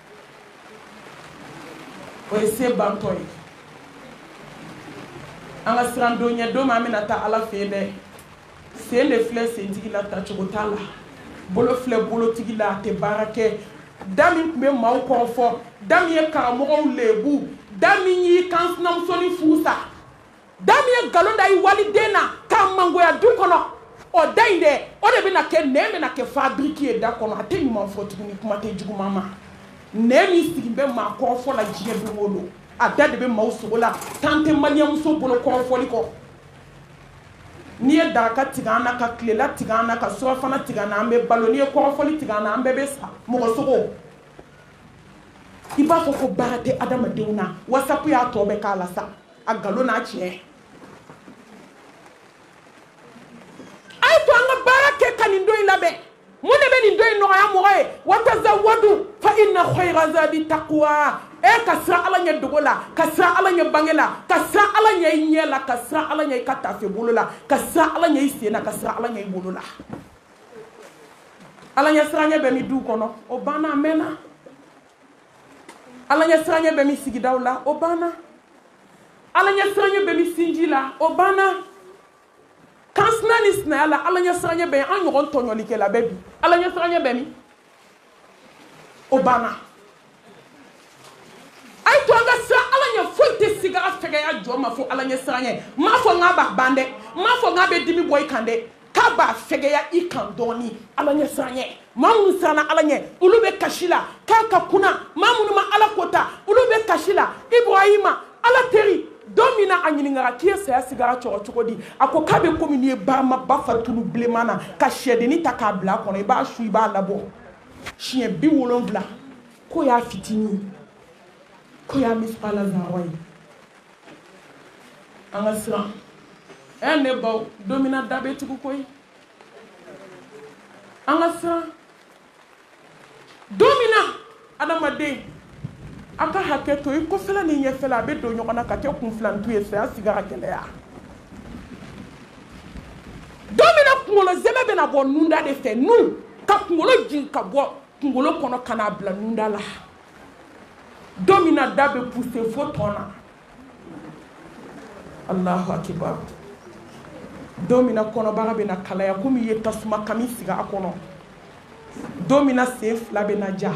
o ye se bantɔ ye an ka siran don ɲɛ don ma an bɛna taa ala fɛ yen dɛ sen de filɛ sentigi la tacogo t'a la bolo filɛ bolotigi la a tɛ baara kɛ da min tun bɛ maaw kɔrɔ fɔ da min ye karamɔgɔw lebu da min y'i kan sinamusoni fusa da min ye nkalon da i waliden na k'a mangoya du kɔnɔ o da in dɛ o de bɛna kɛ nɛn bɛna kɛ fabriki ye da kɔnɔ a tɛ ɲuman fɔ tuguni kuma tɛ juguman ma nɛn min sigin bɛ maa kɔrɔfɔ la diɲɛ don o don a da de bɛ maaw sogo la tan tɛ maliyɛnmuso bolo kɔrɔfɔli kɔ n'i ye daraka tigɛ an na ka tilela tigɛ an na ka surafana tigɛ an na an bɛ balo n'i ye kɔrɔfɔli tigɛ an na an bɛɛ bɛ sa mɔgɔ sogo i b'a fɔ ko baara tɛ adamadenw na wasapu y'a tɔ bɛ k'a la sa a nkalon n'a tiɲɛ a ye to an ka baara kɛ ka nin don in labɛn mun de bɛ nin don in nɔgɔya mɔgɔ ye watazawadu fa inna khayra zadi taqwa e ka siran ala ɲɛ dogo la ka siran ala ɲɛ bange la ka siran ala ɲɛ i ɲɛ la ka siran ala ɲɛ i ka tafe bolo la ka siran ala ɲɛ i sen na ka siran ala ɲɛ i bolo la ala ɲɛ siranyɛ bɛ min du kɔnɔ o banna a mɛnna ala ɲɛ siraɲɛ bɛ min sigidaw la o banna ala ɲɛ siraɲɛ bɛ min sinji la o banna kansina ni sinaya la ala ɲɛ siraɲɛ bɛ an ɲɔgɔn tɔɲɔlikɛla bɛ bi ala ɲɛ siraɲɛ bɛ min o banna a ye to an ka siran ala ɲɛ foyi tɛ sigi a fɛgɛya jɔ ma fo ala ɲɛ siraɲɛ m'a fɔ n k'a b'a ban dɛ m'a fɔ n k'a bɛ dimi bɔ i kan dɛ k'a b'a fɛgɛya i kan dɔɔni ala ɲɛ siran ɲɛ maa minnu siranna ala ɲɛ olu bɛ kasi la k'a ka kunna maa minnu ma ala ko ta olu bɛ kasi la ibrahima ala teri don min na a ɲininkara k'i ye saya sigara cɔgɔ cogo di a ko k'a bɛ komi n'i ye barama ba fa tulu bilenman na ka sɛdenni ta k'a bila a kɔnɔ i b'a su i b'a labɔ siɲɛ bi wolonwula ko y'a fitinin ko y'a misala zawa ye an ka siran ɛ ne baw don min na da bɛ tugu koyi an ka siran don min na adamaden a ka hakɛ to i kɔfɛla ni ɲɛfɛla a bɛ don ɲɔgɔn na ka kɛ kunfilantu ye saya sigi ka gɛlɛya don min na kunkolo zɛmɛ bɛna bɔ nunda de fɛ nun ka kunkolo jigin ka bɔ kunkolo kɔnɔ ka n'a bila nunda la don min na da bɛ puse fo tɔn na alahu akibar don min na kɔnɔbara bɛ na kalaya komi i ye tasuma kami sigi a kɔnɔ don min na sen fila bɛ na ja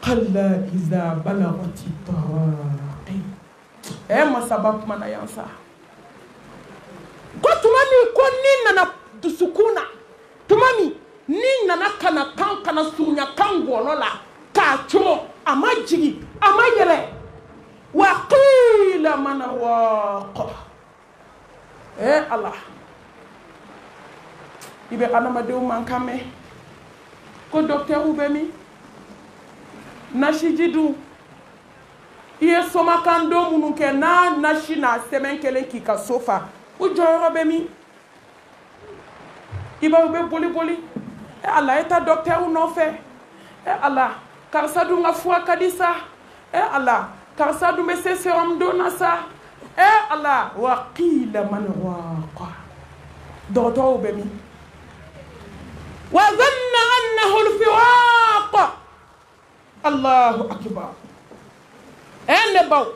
kala iza balagati tɔɔrɔ ɛ eh, masaba kumana yan sa ko tuma min ko ni nana dusukun na tuma min ni nana kana kan kana surunya kan gɔnɔ la k'a cɔmɔ a ma jigi a ma yɛlɛ wa qila man raqa ɛ eh, ala i bɛ adamadenw mankan mɛn ko dɔkitɛriw bɛ min nasiji dun i ye somakandon minnu kɛ n'a nasi n'a sɛbɛn kelen k'i ka so fa u jɔyɔrɔ bɛ min i b'aw bɛ boli boli e ala e ta dɔkitɛriw nɔfɛ e ala karisa dun ka fura ka di sa e ala karisa dun bɛ se serum don na sa e ala wa qila man waqa dɔgɔtɔrɔw bɛ min wa zanna annahu lfiraq Allahu akibar ɛɛ eh, ne baw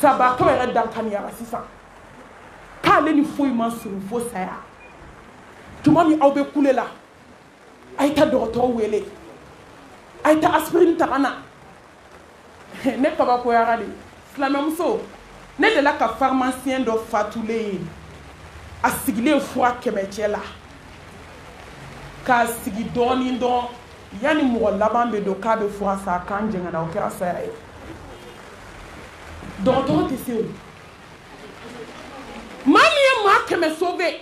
sabatɔ yɛrɛ dankaniyara sisan k'ale ni foyi ma surun fo saya tuma min aw bɛ kule la a ye taa dɔgɔtɔrɔ wele a ye taa aspirin ta ka na ne papa koyara de silamɛmuso ne dela ka pharmacien dɔ fatulen ye a sigilen fura kɛmɛcɛ la k'a sigi dɔɔnin dɔn yanni mɔgɔ laban bɛ don k'a bɛ fura sa k'an jɛngɛna o kɛra saya ye dɔgɔtɔrɔ tɛ se o maa min ye maa kɛmɛ sauve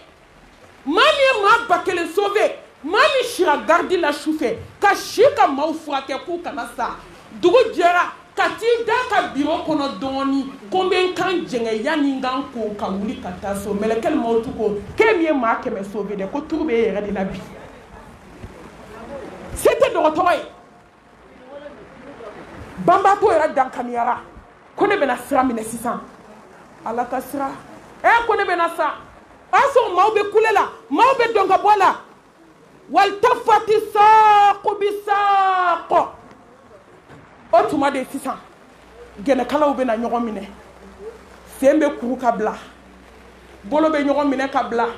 maa min ye maa ba kelen sauve maa min sira garidi la su fɛ ka si ka maaw furakɛ k'u kana sa dugu jɛra ka t'i da ka biro kɔnɔ dɔɔni ko n bɛ n kan jɛngɛ yanni n kan ko ka wuli ka taa so mɛlɛkɛli maaw tu ko k'e min ye maa kɛmɛ sauve dɛ ko turu bɛ e yɛrɛ de la bi se tɛ dɔgɔtɔrɔ ye banbaatɔ yɛrɛ dankaniyara ko ne bɛna sira minɛ sisan ala ka sira ɛ eh, ko ne bɛna sa o y'a sɔrɔ maaw bɛ kule la maaw bɛ dɔn ka bɔ la walitafati saako bi saako o tuma de sisan gɛnɛkalaw bɛna ɲɔgɔn minɛ sen bɛ kuru ka bila bolo bɛ ɲɔgɔn minɛ ka bila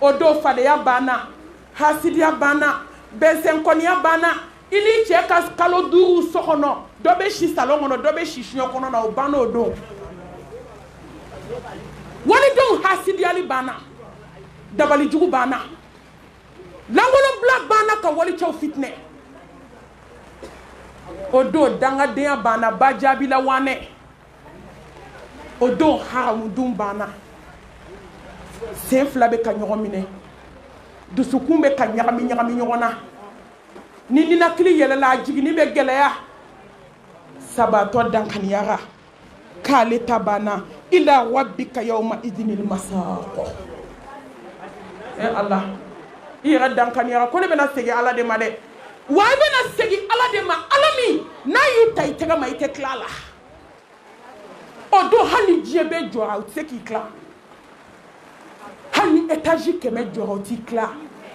o don fadeya banna hasidiya banna bɛnsɛnkɔniya banna i ni cɛ ka kalo duuru so kɔnɔ dɔ bɛ si salon kɔnɔ dɔ bɛ si siɲɛ kɔnɔ na o banna o don walidenw hasidiyali banna dabalijugu banna lankolonbila banna ka walicɛw fitinɛ o don dangadenya banna ba jaabila wanɛ o don haramudun banna sen fila bɛ ka ɲɔgɔn minɛ dusukun bɛ ka ɲagami ɲagami ɲɔgɔn na ni ninakili yɛlɛla a jiginni bɛ gɛlɛya sabatɔ dankaniyaga k'ale ta banna ila rabbika yawma idinil masaqo e ala i yɛrɛ dankaniyara ko ne bɛna segin ala de ma dɛ wa i bɛna segin ala de ma ala min n'a y'i ta i tɛgɛ ma i tɛ tila a la o don hali ni diɲɛ bɛɛ jɔra u tɛ se k'i tila hali ni etazi kɛmɛ jɔra o t'i tila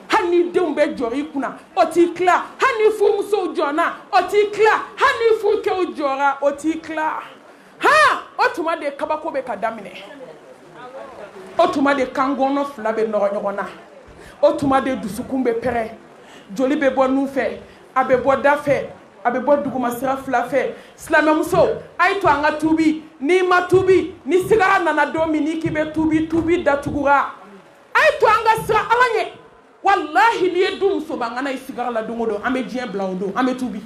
hali ni denw bɛ jɔrɔ i kunna o t'i tila hali ni furumusow jɔnna o t'i tila hali ni furukɛw jɔra o t'i tila han o tuma de kabako bɛ ka daminɛ o tuma de kangɔnɔ fila bɛ nɔgɔ ɲɔgɔn na o tuma de dusukun bɛ pɛrɛ joli bɛ bɔ nun fɛ a bɛ bɔ da fɛ a bɛ bɔ duguma sira fila fɛ silamɛmuso a ye to an ka tubi n'i ma tubi ni sigara nana don min n'i k'i bɛ tubi tubi datugura a ye to an ka sira ala ɲɛ walahi n'i ye du musobangana ye sigara la don o don an bɛ diɲɛ bila o don an bɛ tubi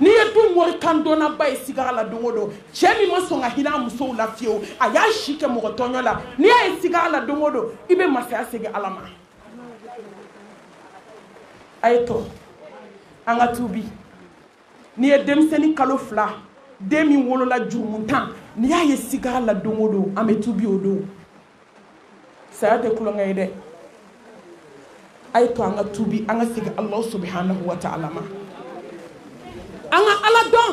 n'i ye du mori kan dɔnnaba ye sigara la don o don cɛ min ma sɔn ka hinɛ a musow la fiyewu a y'a si kɛ mɔgɔ tɔɲɔ la n'i y'a ye sigara la don o don i bɛ masaya segin ala ma a ye tɔ an ka tuubi n'i ye denmisɛnnin kalo fila den min wolola jurumu tan n'i y'a ye sigara la don o don an bɛ tuubi o don saya tɛ tulonkɛ ye dɛ a ye to an ka tuubi an ka segin alahu subahanahu wa taala ma an ka ala dɔn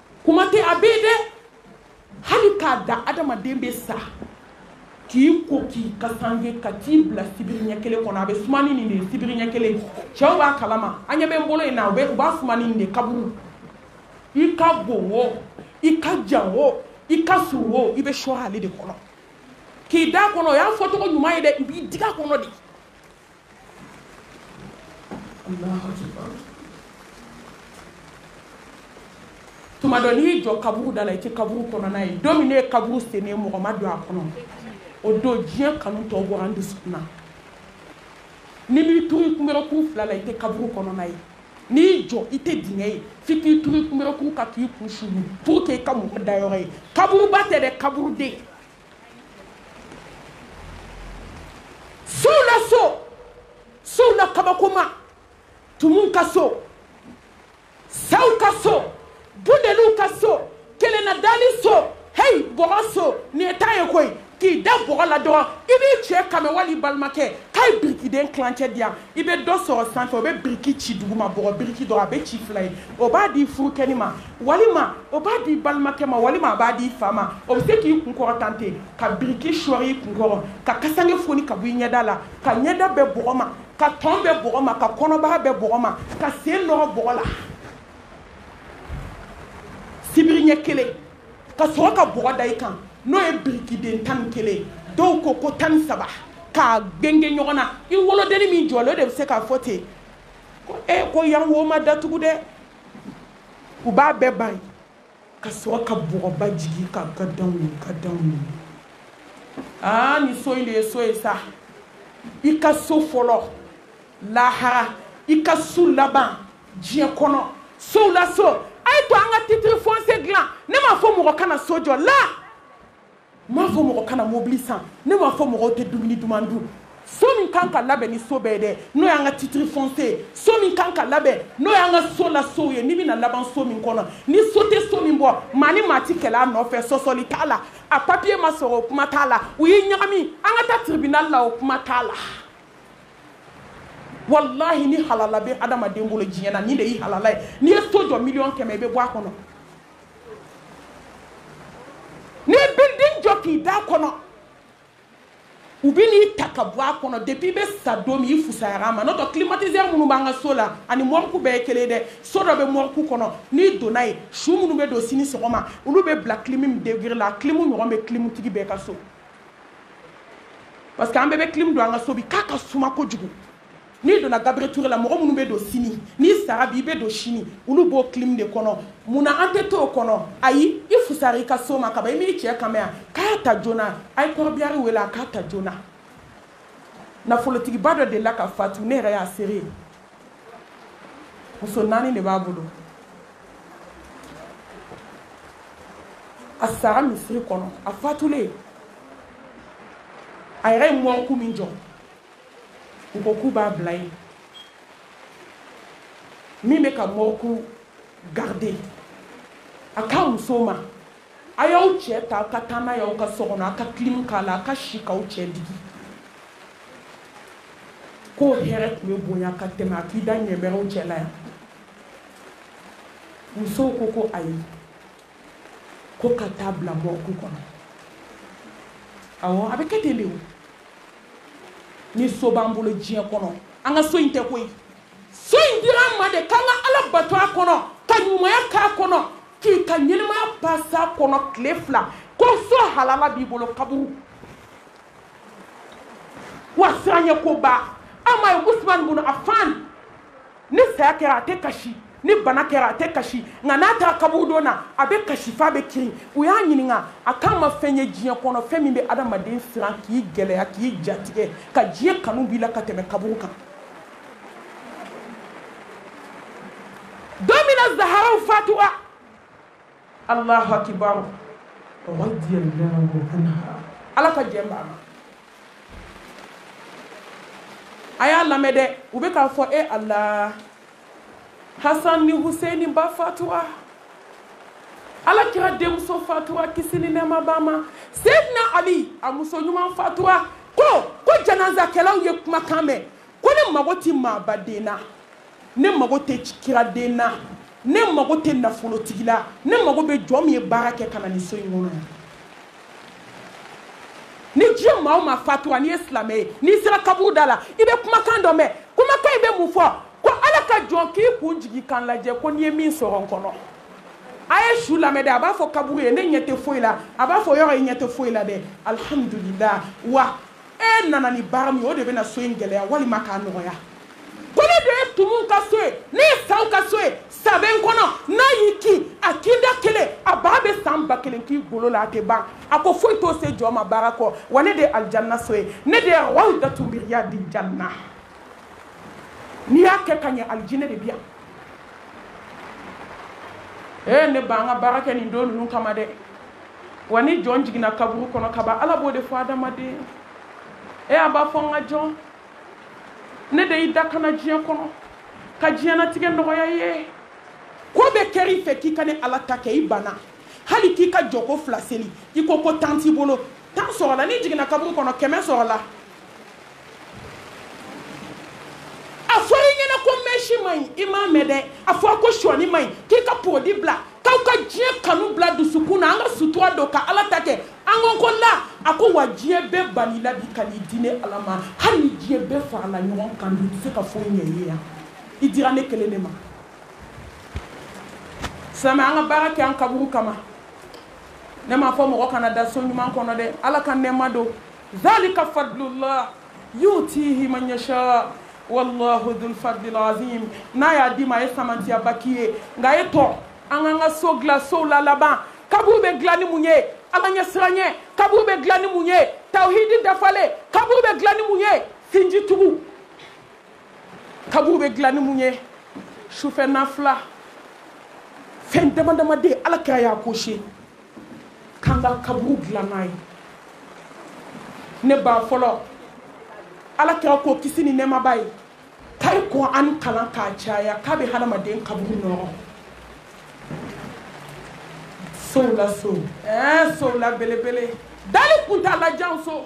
kuma tɛ a bɛ yen dɛ hali k'a da adamaden bɛ sa k'i ko k'i ka sange ka t'i bila sibiri ɲɛ kelen kɔnɔ a bɛ suma ni nin de ye sibiri ɲɛ kelen cɛw b'a kalama an ɲɛ bɛ n bolo in na u bɛ u b'a suma ni nin de kaburu i ka bon o i ka jan o i ka surun o i bɛ sɔrɔ ale de kɔnɔ k'i da kɔnɔ o y'a fɔcogo ɲuman ye dɛ i b'i diga kɔnɔ de tuma dɔ n'i y'i jɔ kaburu da la i tɛ kaburu kɔnɔna ye don min ne ye kaburu sennen mɔgɔ ma don a kɔnɔ o don diɲɛ kanu tɔ bɔra n dusukun na n'i b'i tugu kunbɛrɛkun fila la i tɛ kaburu kɔnɔna ye n'i y'i jɔ i tɛ dingɛ ye f'i k'i tugu kunbɛrɛkun ka k'i kun sulu pour que i ka mɔgɔ dayɔrɔ ye kaburuba tɛ dɛ kaburuden sow la so sow la kabakoma tumu ka so saw ka so bundeliw ka so kelenadali so hei bɔgɔ so nin ye ta ye koyi k'i da bɔgɔ la dɔrɔn i b'i cɛ kame wali balimakɛ k'a ye birikiden tilancɛ di yan i bɛ dɔ sɔrɔ sanfɛ o bɛ biriki ci duguma bɔgɔ biriki dɔrɔn a bɛ ci fila ye o b'a di furukɛni ma walima o b'a di balimakɛ ma walima a b'a di fa ma o bɛ se k'i kun kɔrɔ tan ten ka biriki sɔɔri i kun kɔrɔ ka kasange foni ka bɔ i ɲɛda la ka ɲɛda bɛɛ bɔgɔ ma ka tɔn bɛɛ bɔgɔ ma ka kɔnɔbara bɛɛ bɔgɔ ma ka sen nɔrɔ bɔgɔ la sibiri ɲɛ kelen ka sɔrɔ ka bɔgɔ da i kan n'o ye birikiden tan ni kelen dɔw ko ko tan ni saba k'a genge ɲɔgɔn na i wolodenni min jɔlen o de bɛ se k'a fɔ ten ko e ko yan wo ma datugu dɛ u b'a bɛɛ ban ye ka sɔrɔ ka bɔgɔba jigin ka gadanw ye gadanw ye aa nin so in de ye so ye sa i ka so fɔlɔ lahara i ka su laban diɲɛ kɔnɔ sow la so a ye to an ka titiri fonse dilan ne m'a fɔ mɔgɔ kana so jɔ la m'a fɔ mɔgɔ kana mobili san ne m'a fɔ mɔgɔw tɛ dumuni duman dun so min kan ka labɛn ni so bɛɛ dɛ n'o y'an ka titiri fonse ye so min kan ka labɛn n'o y'an ka so la sow ye n'i bɛna laban so min kɔnɔ ni so tɛ so min bɔ maa ni maa ti kɛlɛ a nɔfɛ sɔsɔli t'a la a papiye ma sɔrɔ o kuma t'a la u y'i ɲagami an ka taa tiribinali la o kuma t'a la walahi ni halala bɛ adamaden bolo diɲɛ na ni de y'i halala ye n'i ye so jɔ miliyɔn kɛmɛ i bɛ bɔ a kɔnɔ n'i ye biliden jɔ k'i da kɔnɔ u bɛ n'i ta ka bɔ a kɔnɔ depuis i bɛ sa don min i fusayara a ma n'o tɛ climatiseur minnu b'an ka so la ani mɔriku bɛɛ ye kelen ye dɛ so dɔ bɛ mɔriku kɔnɔ n'i donna yen su minnu bɛ don sini sɔgɔma olu bɛ bila climu min degré la climu ɲɔgɔn bɛ climutigi bɛɛ ka so parce que an bɛɛ bɛ climu don an ka so bi k'a ka suma kojugu n'i donna gabere ture la mɔgɔ minnu bɛ don sini n'i sara bi i bɛ don sini olu b'o kilim de kɔnɔ mun na an tɛ to o kɔnɔ ayi i fusara i ka so ma kaban i m'i cɛ kanmɛ yan k'a ta joona a ye kɔrɔbiyari wele a k'a ta joona nafolotigiba dɔ delila ka fatu ne yɛrɛ y'a sere ye muso naani de b'a bolo a sara misiri kɔnɔ a fatulen a yɛrɛ ye mɔnku min jɔ u ko k'u b'a bila yen min bɛ ka mɔku garde a k'a muso ma a y'aw cɛ ta ka taa n'a y'aw ka so kɔnɔ a ka kilimu k'a la a ka si k'aw cɛ digi k'o hɛrɛ tun bɛ bonya ka tɛmɛ a k'i da ɲɛbɛrɛw cɛ la yan musow ko ko ayi ko ka taa bila mɔɔku kɔnɔ awɔ a bɛ kɛ ten de o ni so b'an bolo diɲɛ kɔnɔ an ka so in tɛ koyi so in dira an ma de k'an ka ala bato a kɔnɔ ka ɲumanya k'a kɔnɔ k'i ka ɲɛnɛmaya pase a kɔnɔ tile fila ko so halala b'i bolo kaburu wa siranyɛ ko ba an ma ye usman bunu afan ni saya kɛra a tɛ kasi ni bana kɛra a tɛ kasi nka n'a taara kaburudon na a bɛ kasi fa bɛ kirin u y'a ɲininka a k'a ma fɛn ye diɲɛ kɔnɔ fɛn min bɛ adamaden siran k'i gɛlɛya k'i jatigɛ ka diɲɛ kanu b'i la ka tɛmɛ kaburu kan don min na zaharaw fatura Allahu akibar radiyallahu anha ala ka jɛn b'a ma a y'a lamɛn dɛ u bɛ k'a fɔ e ala hasan ni huseini ba fatura ala kira denmuso fatura kisi ni nɛɛma b'a ma seidina ali a muso ɲuman fatura ko ko janazakɛlaw ye kumakan mɛn ko ne mago tɛ maabaden na ne mago tɛ kiraden na Ne mago tɛ nafolotigi la ne mago bɛ jɔn min ye baara kɛ ka na ni so in kɔnɔ yan ni diɲɛ maa o maa fatura n'i ye silamɛ ye n'i sera kaburu da la i bɛ kumakan dɔ mɛn kumakan in bɛ mun fɔ ko ala ka jɔn k'i kun jigin kan lajɛ ko n'i ye min sɔrɔ n kɔnɔ a ye su lamɛn dɛ a b'a fɔ kaburu ye ne ɲɛ tɛ foyi la a b'a fɔ yɔrɔ ye ɲɛ tɛ foyi la dɛ alihamudulila wa E nana ni baara min ye, o de bɛna so in gɛlɛya walima k'a nɔgɔya. Ko ne de ye tumuw ka so ye, ne ye saw ka so ye, sa bɛ n kɔnɔ, n'a y'i kin, a kinda kelen, a ba bɛ san ba kelen k'i golo la, a tɛ ban. A ko foyi t'o se jɔn ma baara kɔ, wa ne de ye alijanna so ye. Ne de ye rawudatun min riyadil janna. N'i y'a kɛ ka ɲɛ, alijinɛ de bɛ yan. Ee ne ba, an ka baara kɛ nin don ninnu kama dɛ. wa ni jɔn jiginna kaburu kɔnɔ kaban ala b'o de fɔ adamaden e a b'a fɔ n ka jɔn ne de y'i da kana diɲɛ kɔnɔ ka diɲɛnatigɛ nɔgɔya ye ko bɛ kɛra i fɛ k'i ka ni ala ta kɛ i banna hali k'i ka jɔko fila seli i ko ko tan t'i bolo tan sɔrɔla n'i jiginna kaburu kɔnɔ kɛmɛ sɔrɔla a fɔra i ɲɛna ko mɛsi ma ɲi i m'a mɛn dɛ a fɔra ko sɔni ma ɲi k'i ka pɔdi bila k'aw ka diɲɛ kanu bila dusukun na an ka sutura don ka ala ta kɛ an ko ko la a ko wa diɲɛ bɛɛ bali la bi ka n'i di ne ala ma hali ni diɲɛ bɛɛ farala ɲɔgɔn kan bi i tɛ se ka foyi ɲɛ i ye yan i dira ne kelen de ma silamɛ an ka baara kɛ an kaburu kama ne m'a fɔ mɔgɔ kana da so ɲuman kɔnɔ dɛ ala ka nɛɛma don Zali ka fadulula y' t'i hima ɲɛc wahadu fadula n'a y'a dii ma ye samatiyaba'i ye nka e tɔ an kaan ka so dilan sow la laban kaburu bɛ dilan ni mun ye ala ɲɛ siran ɲɛ kaburu bɛ dilan ni mun ye ta hji dafalen kaburu bɛ dilan ni mun ye sinjitugu kaburu bɛ dilan ni mun ye sufɛna fila fɛn dama dama de ala kɛra y'a ko si k'an ka kaburu dilan n'a ye ne ba fɔlɔ ala kira ko kisi ni nɛɛmaba ye k'a ye kɔn ani kalan k'a caya k'a bɛ hadamaden kaburu nɔgɔ sow la so ɛɛ sow la belebele dali kuntaala jan so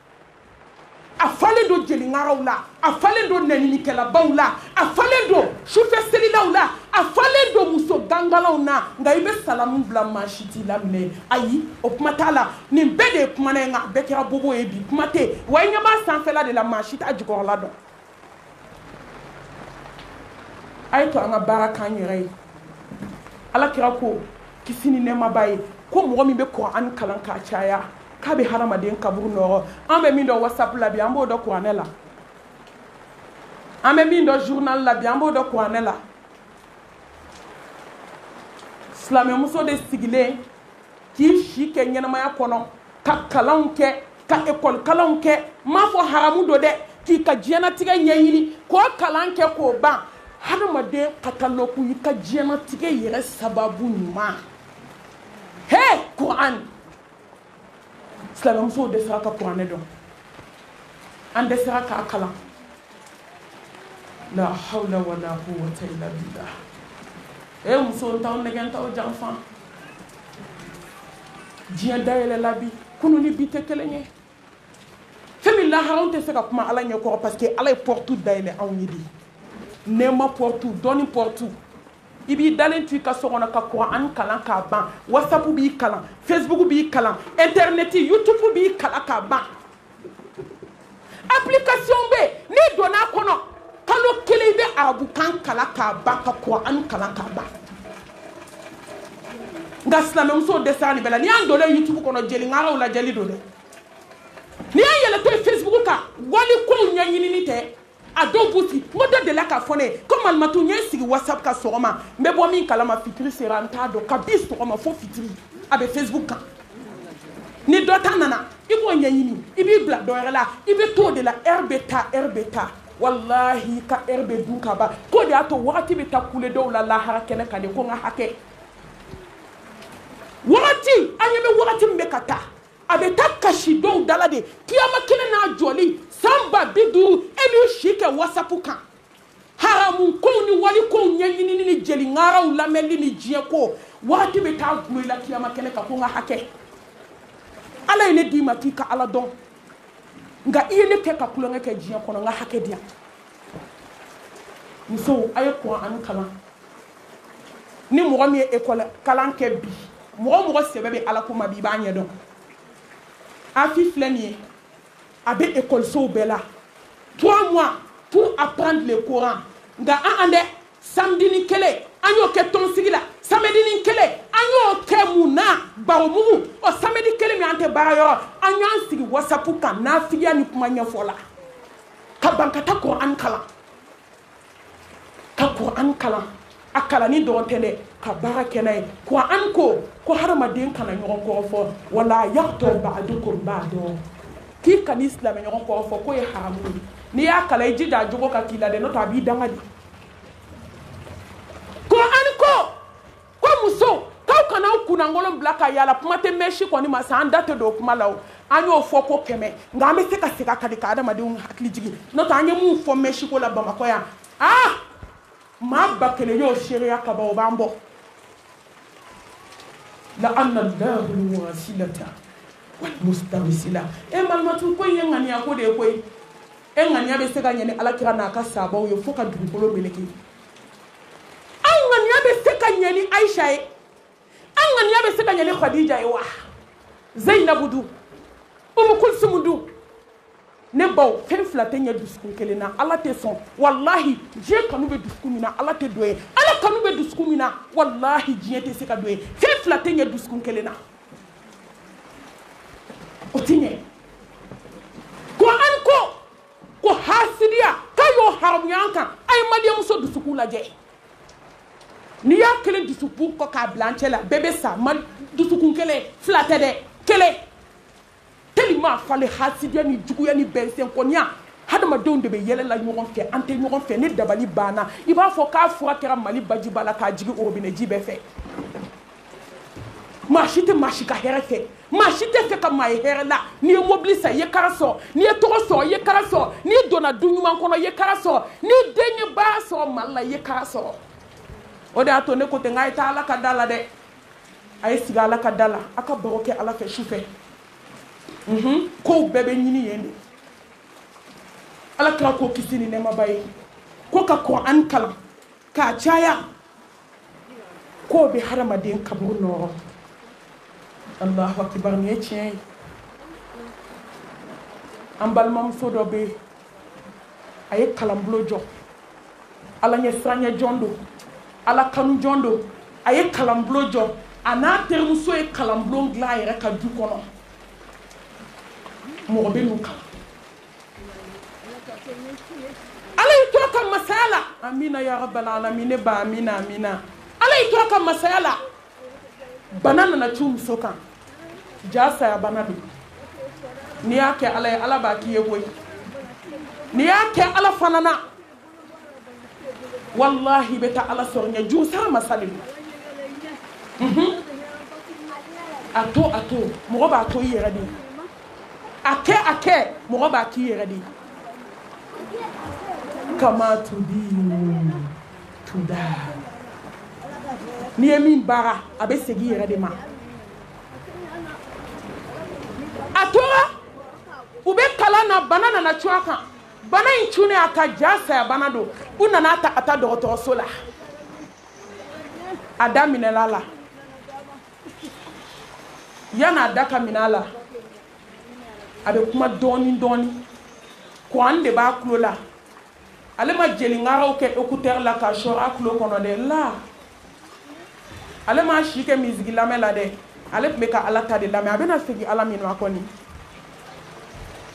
a falen don jelinkaraw la a falen don nɛninikɛlabaw la a falen don sufɛ selilaw la a falen don muso gangalaw na nka i bɛ salamu bila maa si t'i laminɛ ayi o kuma t'a la nin bɛɛ de ye kumana ye nka a bɛɛ kɛra bobo ye bi kuma tɛ wa i ɲɛ b'a sanfɛla de la maa si t'a jukɔrɔla dɔn a ye to an ka baara k'an yɛrɛ ye ala kira ko kisi ni nɛɛmaba ye ko mɔgɔ min bɛ kuran kalan k'a caya k'a bɛ hadamaden kaburu nɔgɔ an bɛ min dɔn whatsapp la bi an b'o dɔn kuranɛ la an bɛ min dɔn journal la bi an b'o dɔn kuranɛ la silamɛmuso de sigilen k'i si kɛ ɲɛnamaya kɔnɔ ka kalanw kɛ ka ekɔli kalanw kɛ n m'a fɔ haramu don dɛ k'i ka diɲɛnatigɛ ɲɛɲini k'o kalan kɛ k'o ban hadamaden kataloku i ka diɲɛnatigɛ yɛrɛ sababu ɲuman he kuran silamɛmusow dɛsɛra ka kuranɛ dɔn an dɛsɛra k'a kalan la hawla wa la quwwata illa billah e muso t'aw nɛgɛn t'aw janfan diɲɛ dayɛlɛ la bi kunu ni bi tɛ kelen ye fɛn min lahara anw tɛ se ka kuma ala ɲɛ kɔrɔ parce que ala ye pɔrtu dayɛlɛ anw ye de nɛɛma pɔrtu dɔɔni pɔrtu i b'i dalen to i ka so kɔnɔ ka kuran kalan k'a ban whatsapp b'i kalan facebook b'i kalan internet youtube b'i kalan k'a ban application bɛ n'i donna a kɔnɔ kalo kelen i bɛ arabukan kalan k'a ban ka kuran kalan k'a ban nka silamɛmuso dɛsɛra nin bɛɛ la n'i y'an donna youtube kɔnɔ jelinkaraw lajɛli don dɛ n'i y'a yɛlɛ to facebook kan wali kow ɲɛɲinini tɛ a dɔw b'u sigi n ko dɔ delila k'a fɔ ne ye ko malimatu n ye n sigi whatsapp ka sɔgɔma n bɛ bɔ min kalama fitiri sera n t'a dɔn kabi sɔgɔma fo fitiri a bɛ facebook kan ni dɔ ta nana i b'o ɲɛɲini i b'i bila dɔ wɛrɛ la i bɛ t'o de la ɛri bɛ taa ɛri bɛ taa walahi ka ɛri bɛ dun ka ban k'o de y'a to wagati bɛ taa kule dɔw la lahara kɛnɛ kan de ko n ka hakɛ wagati an ɲɛ bɛ wagati min bɛ ka taa a bɛ taa kasi dɔw dala de kiyama kelen n'a jɔli san ba bi duuru e b'i si kɛ wasapu kan haramu kow ni wali kow ɲɛɲinini ni jeli ŋaraw lamɛnni ni diɲɛ ko waati bɛ taa gulo i la kiyama kɛnɛ ka ko n ka hakɛ ala ye ne d'i ma k'i ka ala dɔn nka i ye ne kɛ ka tulonkɛ kɛ diɲɛ kɔnɔ n ka hakɛ di yan musow a ye kɔn ani kalan ni mɔgɔ min ye ekɔli kalan kɛ bi mɔgɔ mɔgɔ sɛbɛ bɛ ala ko ma bi i b'a ɲɛdɔn afi filɛ nin ye a bɛ ekɔlisow bɛɛ la trois mois pour apprendre le coran nka an an dɛ samedi ni kelen an y'o kɛ tɔnsigi la samedi ni kelen an y'o kɛ mun na baromugu ɔ samedi kelen min an tɛ baara yɔrɔ an y'an sigi wasapu kan nafigiya ni kuma ɲɛfɔ la ka ban ka taa kuran kalan ka kuran kalan a kalanni dɔrɔn tɛ dɛ ka baara kɛ n'a ye kuran ko ko hadamaden kana ɲɔgɔn kɔrɔ fɔ wala yagtɔ ba'dukum ba'dɔ k'i kan'i silamɛ ɲɔgɔn kɔrɔ fɔ k'o ye haramu ye n'i y'a kalan i jija a jogo ka k'i la dɛ n'o tɛ a b'i danga de kuran ko ko musow k'aw kana aw kunnankolon bila ka yaala kuma tɛ mɛn si kɔni ma sa an da tɛ don o kuma la o an y'o fɔ ko kɛmɛ nka an bɛ se ka segin a ka de ka adamadenw hakili jigin n'o tɛ an ye mun fɔ mɛn siko la bamakɔ yan aa maa ba kelen y'o seereya ka ban o b'an bɔ la an na lahulu wɔɔsi la ta wali musitawisi la e malimatu ko in ye ŋaniya ko de ye koyi e ŋaniya bɛ se ka ɲɛ ni alakira n'a ka saabaw ye fo ka dugukolo meleke an ŋaniya bɛ se ka ɲɛ ni ayisa ye an ŋaniya bɛ se ka ɲɛ ni khadija ye wa zeyinabu du umu kulsumu du ne baw fɛn fila tɛ ɲɛ dusukun kelen na ala tɛ sɔn walahi diɲɛ kanu bɛ dusukun min na ala tɛ don ye ala kanu bɛ dusukun min na walahi diɲɛ tɛ se ka don ye fɛn fila tɛ ɲɛ dusukun kelen na o tɛ ɲɛ ko hasidiya k'a y'o haramuya an kan a ye maliyamuso dusukun lajɛ n'i y'a kelen dusukun kɔ k'a bila an cɛ la bɛɛ bɛ sa dusukun kelen fila tɛ dɛ kelen tellement falen hasidiya ni juguya ni bɛnsɛnkɔniya hadamadenw de bɛ yɛlɛla ɲɔgɔn fɛ an tɛ ɲɔgɔn fɛ ne dabali banna i b'a fɔ k'a fura kɛra mali bajiba la k'a jigin orobinɛji bɛɛ fɛ maa si tɛ maa si ka hɛrɛ fɛ maa si tɛ fɛ ka maa ye hɛrɛ la n'i ye mobili san i ye kara sɔrɔ n'i ye tɔgɔ sɔrɔ i ye kara sɔrɔ n'i donna du ɲuman kɔnɔ i ye kara sɔrɔ n'i den ye baara sɔrɔ mali la i ye kara sɔrɔ o de y'a to ne ko ten n k'a ye taa ala ka da la dɛ a ye sigi ala ka da la a ka baro kɛ ala fɛ su fɛ mhm. kow bɛɛ bɛ ɲini yen de ala kira ko kisi ni nɛɛmaba ye ko ka kɔrɔ ani kalan k'a caya k'o bɛ hadamaden kaburu nɔrɔ alahu akibar nin ye tiɲɛ ye an balimamuso dɔ bɛ yen a ye kalanbolo jɔ ala ɲɛ siranyɛ jɔn don ala kanu jɔn don a ye kalanbolo jɔ a n'a terimuso ye kalanbulon dilan a yɛrɛ ka du kɔnɔ mɔgɔ bɛ n'u kalan ala y'i to ka masaya la amina ya rabbal alamin ne ba amina amina ala y'i to ka masaya la bana nana tu muso kan ja saya bana don n'i y'a kɛ ala ye ala b'a k'i ye koyi n'i y'a kɛ ala fana na wallahi bɛ taa ala sɔrɔ ɲɛ juru sara ma sali a to a to mɔgɔ b'a to i yɛrɛ de a kɛ a kɛ mɔgɔ b'a k'i yɛrɛ de kama tudi tuda n'i ye min baara a bɛ segin i yɛrɛ de ma a tora u bɛ kalan na bana nana cun a kan bana in cunnen a ta ja sayabana don u nana a ta ka taa dɔgɔtɔrɔso la a da minɛla la yanni a da ka minɛ a la a bɛ kuma dɔɔni dɔɔni kɔn de b'a tulo la ale ma jelinkaraw kɛ écouteur la ka sɔrɔ a tulo kɔnɔ dɛ la ale ma si kɛ misigi lamɛn la dɛ ale tun bɛ ka ala ta de lamɛn a bɛna segin ala min a kɔni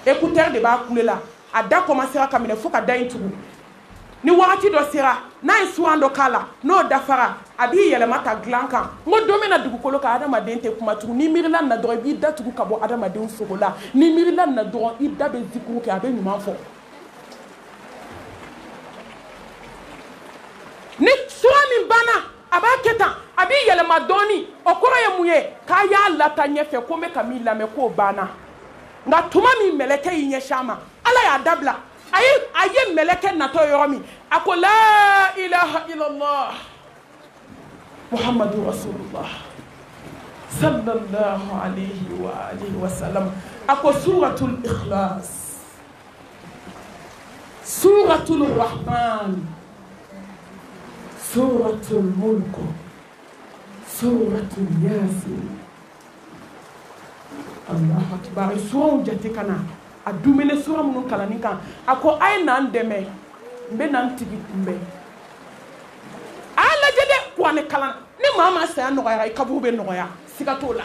ekutɛri de b'a kule la a da kɔma sera ka minɛ fo ka da in tugu ni wagati dɔ sera n'a ye suwan dɔ k'a la n'o dafara a b'i yɛlɛma ka dilan kan n ko don min na dugukolo ka adamaden tɛ kuma tugun ni miirila na dɔrɔn i b'i da tugu ka bɔ adamadenw sogo la ni miirila na dɔrɔn i da bɛ dikuru kɛ a bɛ ɲuman fɔ ni sura min banna a b'a kɛ tan a b'i yɛlɛma dɔɔni o kɔrɔ ye mun ye k'a y'a lata ɲɛfɛ ko n bɛ ka min lamɛn k'o banna nka tuma min mɛlɛkɛ y'i ɲɛsin a ma ala y'a dabila a ye a ye mɛlɛkɛ natɔ yɔrɔ min a ko la ilaha illallah muhammadu rasulullah sallallahu alayhi wa alihi wa sallam a ko suratul ikhlas suratul rahman suratul mulk suratul yasin allahu akbar suraw jate ka na a dumuni sura minnu kalanni kan a ko a ye na n dɛmɛ n bɛ na n tigi kunbɛn a y'a lajɛ dɛ kuranɛ kalan ni maa maa saya nɔgɔyara i kaburu bɛ nɔgɔya siga t'o la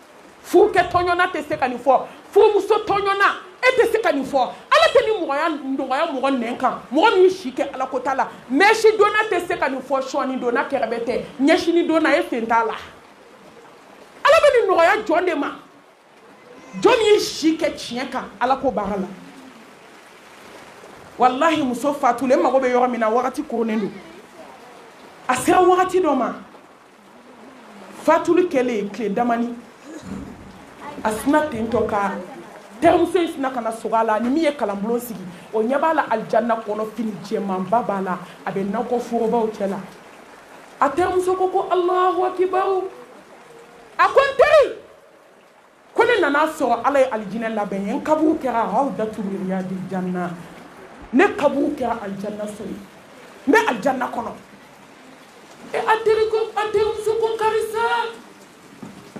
furukɛ tɔɲɔna tɛ se ka nin fɔ furumuso tɔɲɔna e tɛ se ka nin fɔ ala tɛ ni mɔgɔya nɔgɔya mɔgɔ nɛn kan mɔgɔ min si kɛ ala ko t'a la mɛsi donna tɛ se ka nin fɔ sɔɔni donna kɛrɛbɛ tɛ ɲɛsini donna e sen t'a la ala bɛ nin nɔgɔya jɔn de ma jɔn min ye si kɛ tiɲɛ kan ala ko baara la walahi muso fatulen mago bɛ yɔrɔ min na wagati koronnen don a sera wagati dɔ ma fatuli kɛlen tile damani a sina tentɔ ka terimuso in sina ka na sogo a la ni min ye kalanbulon sigi o ɲɛ b'a la alijanna kɔnɔ fini jɛmanba b'a la a bɛ nakɔ forobaw cɛ la a terimuso ko ko alahu akibaru a ko n teri ko ne nana sɔrɔ ala ye alijinɛ labɛn ye n kaburu kɛra aw da tururiya di janna ne kaburu kɛra alijanna so ye n bɛ alijanna kɔnɔ e a teri ko a terimuso ko karisa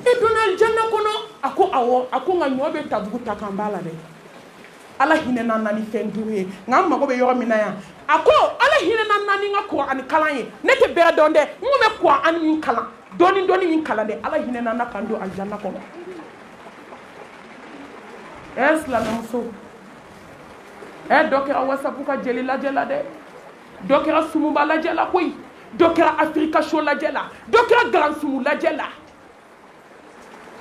e donna alijanna kɔnɔ a ko awɔ a ko nka ɲɔ bɛ tabugu ta kan b'a la dɛ ala hinɛna na ni fɛn duuru ye nka n mago bɛ yɔrɔ min na yan a ko ala hinɛna na ni n ka kuran ani kalan ye ne tɛ bɛrɛ dɔn dɛ n ko bɛ kuran ani min kalan dɔɔni dɔɔni min kalan dɛ ala hinɛna an na k'an don alijanna kɔnɔ ɛ silamɛmuso ɛ dɔ kɛra wasapu ka jeli lajɛ la dɛ dɔ kɛra sumuba lajɛ la koyi dɔ kɛra afirikasio lajɛ la dɔ kɛra garansumu lajɛ la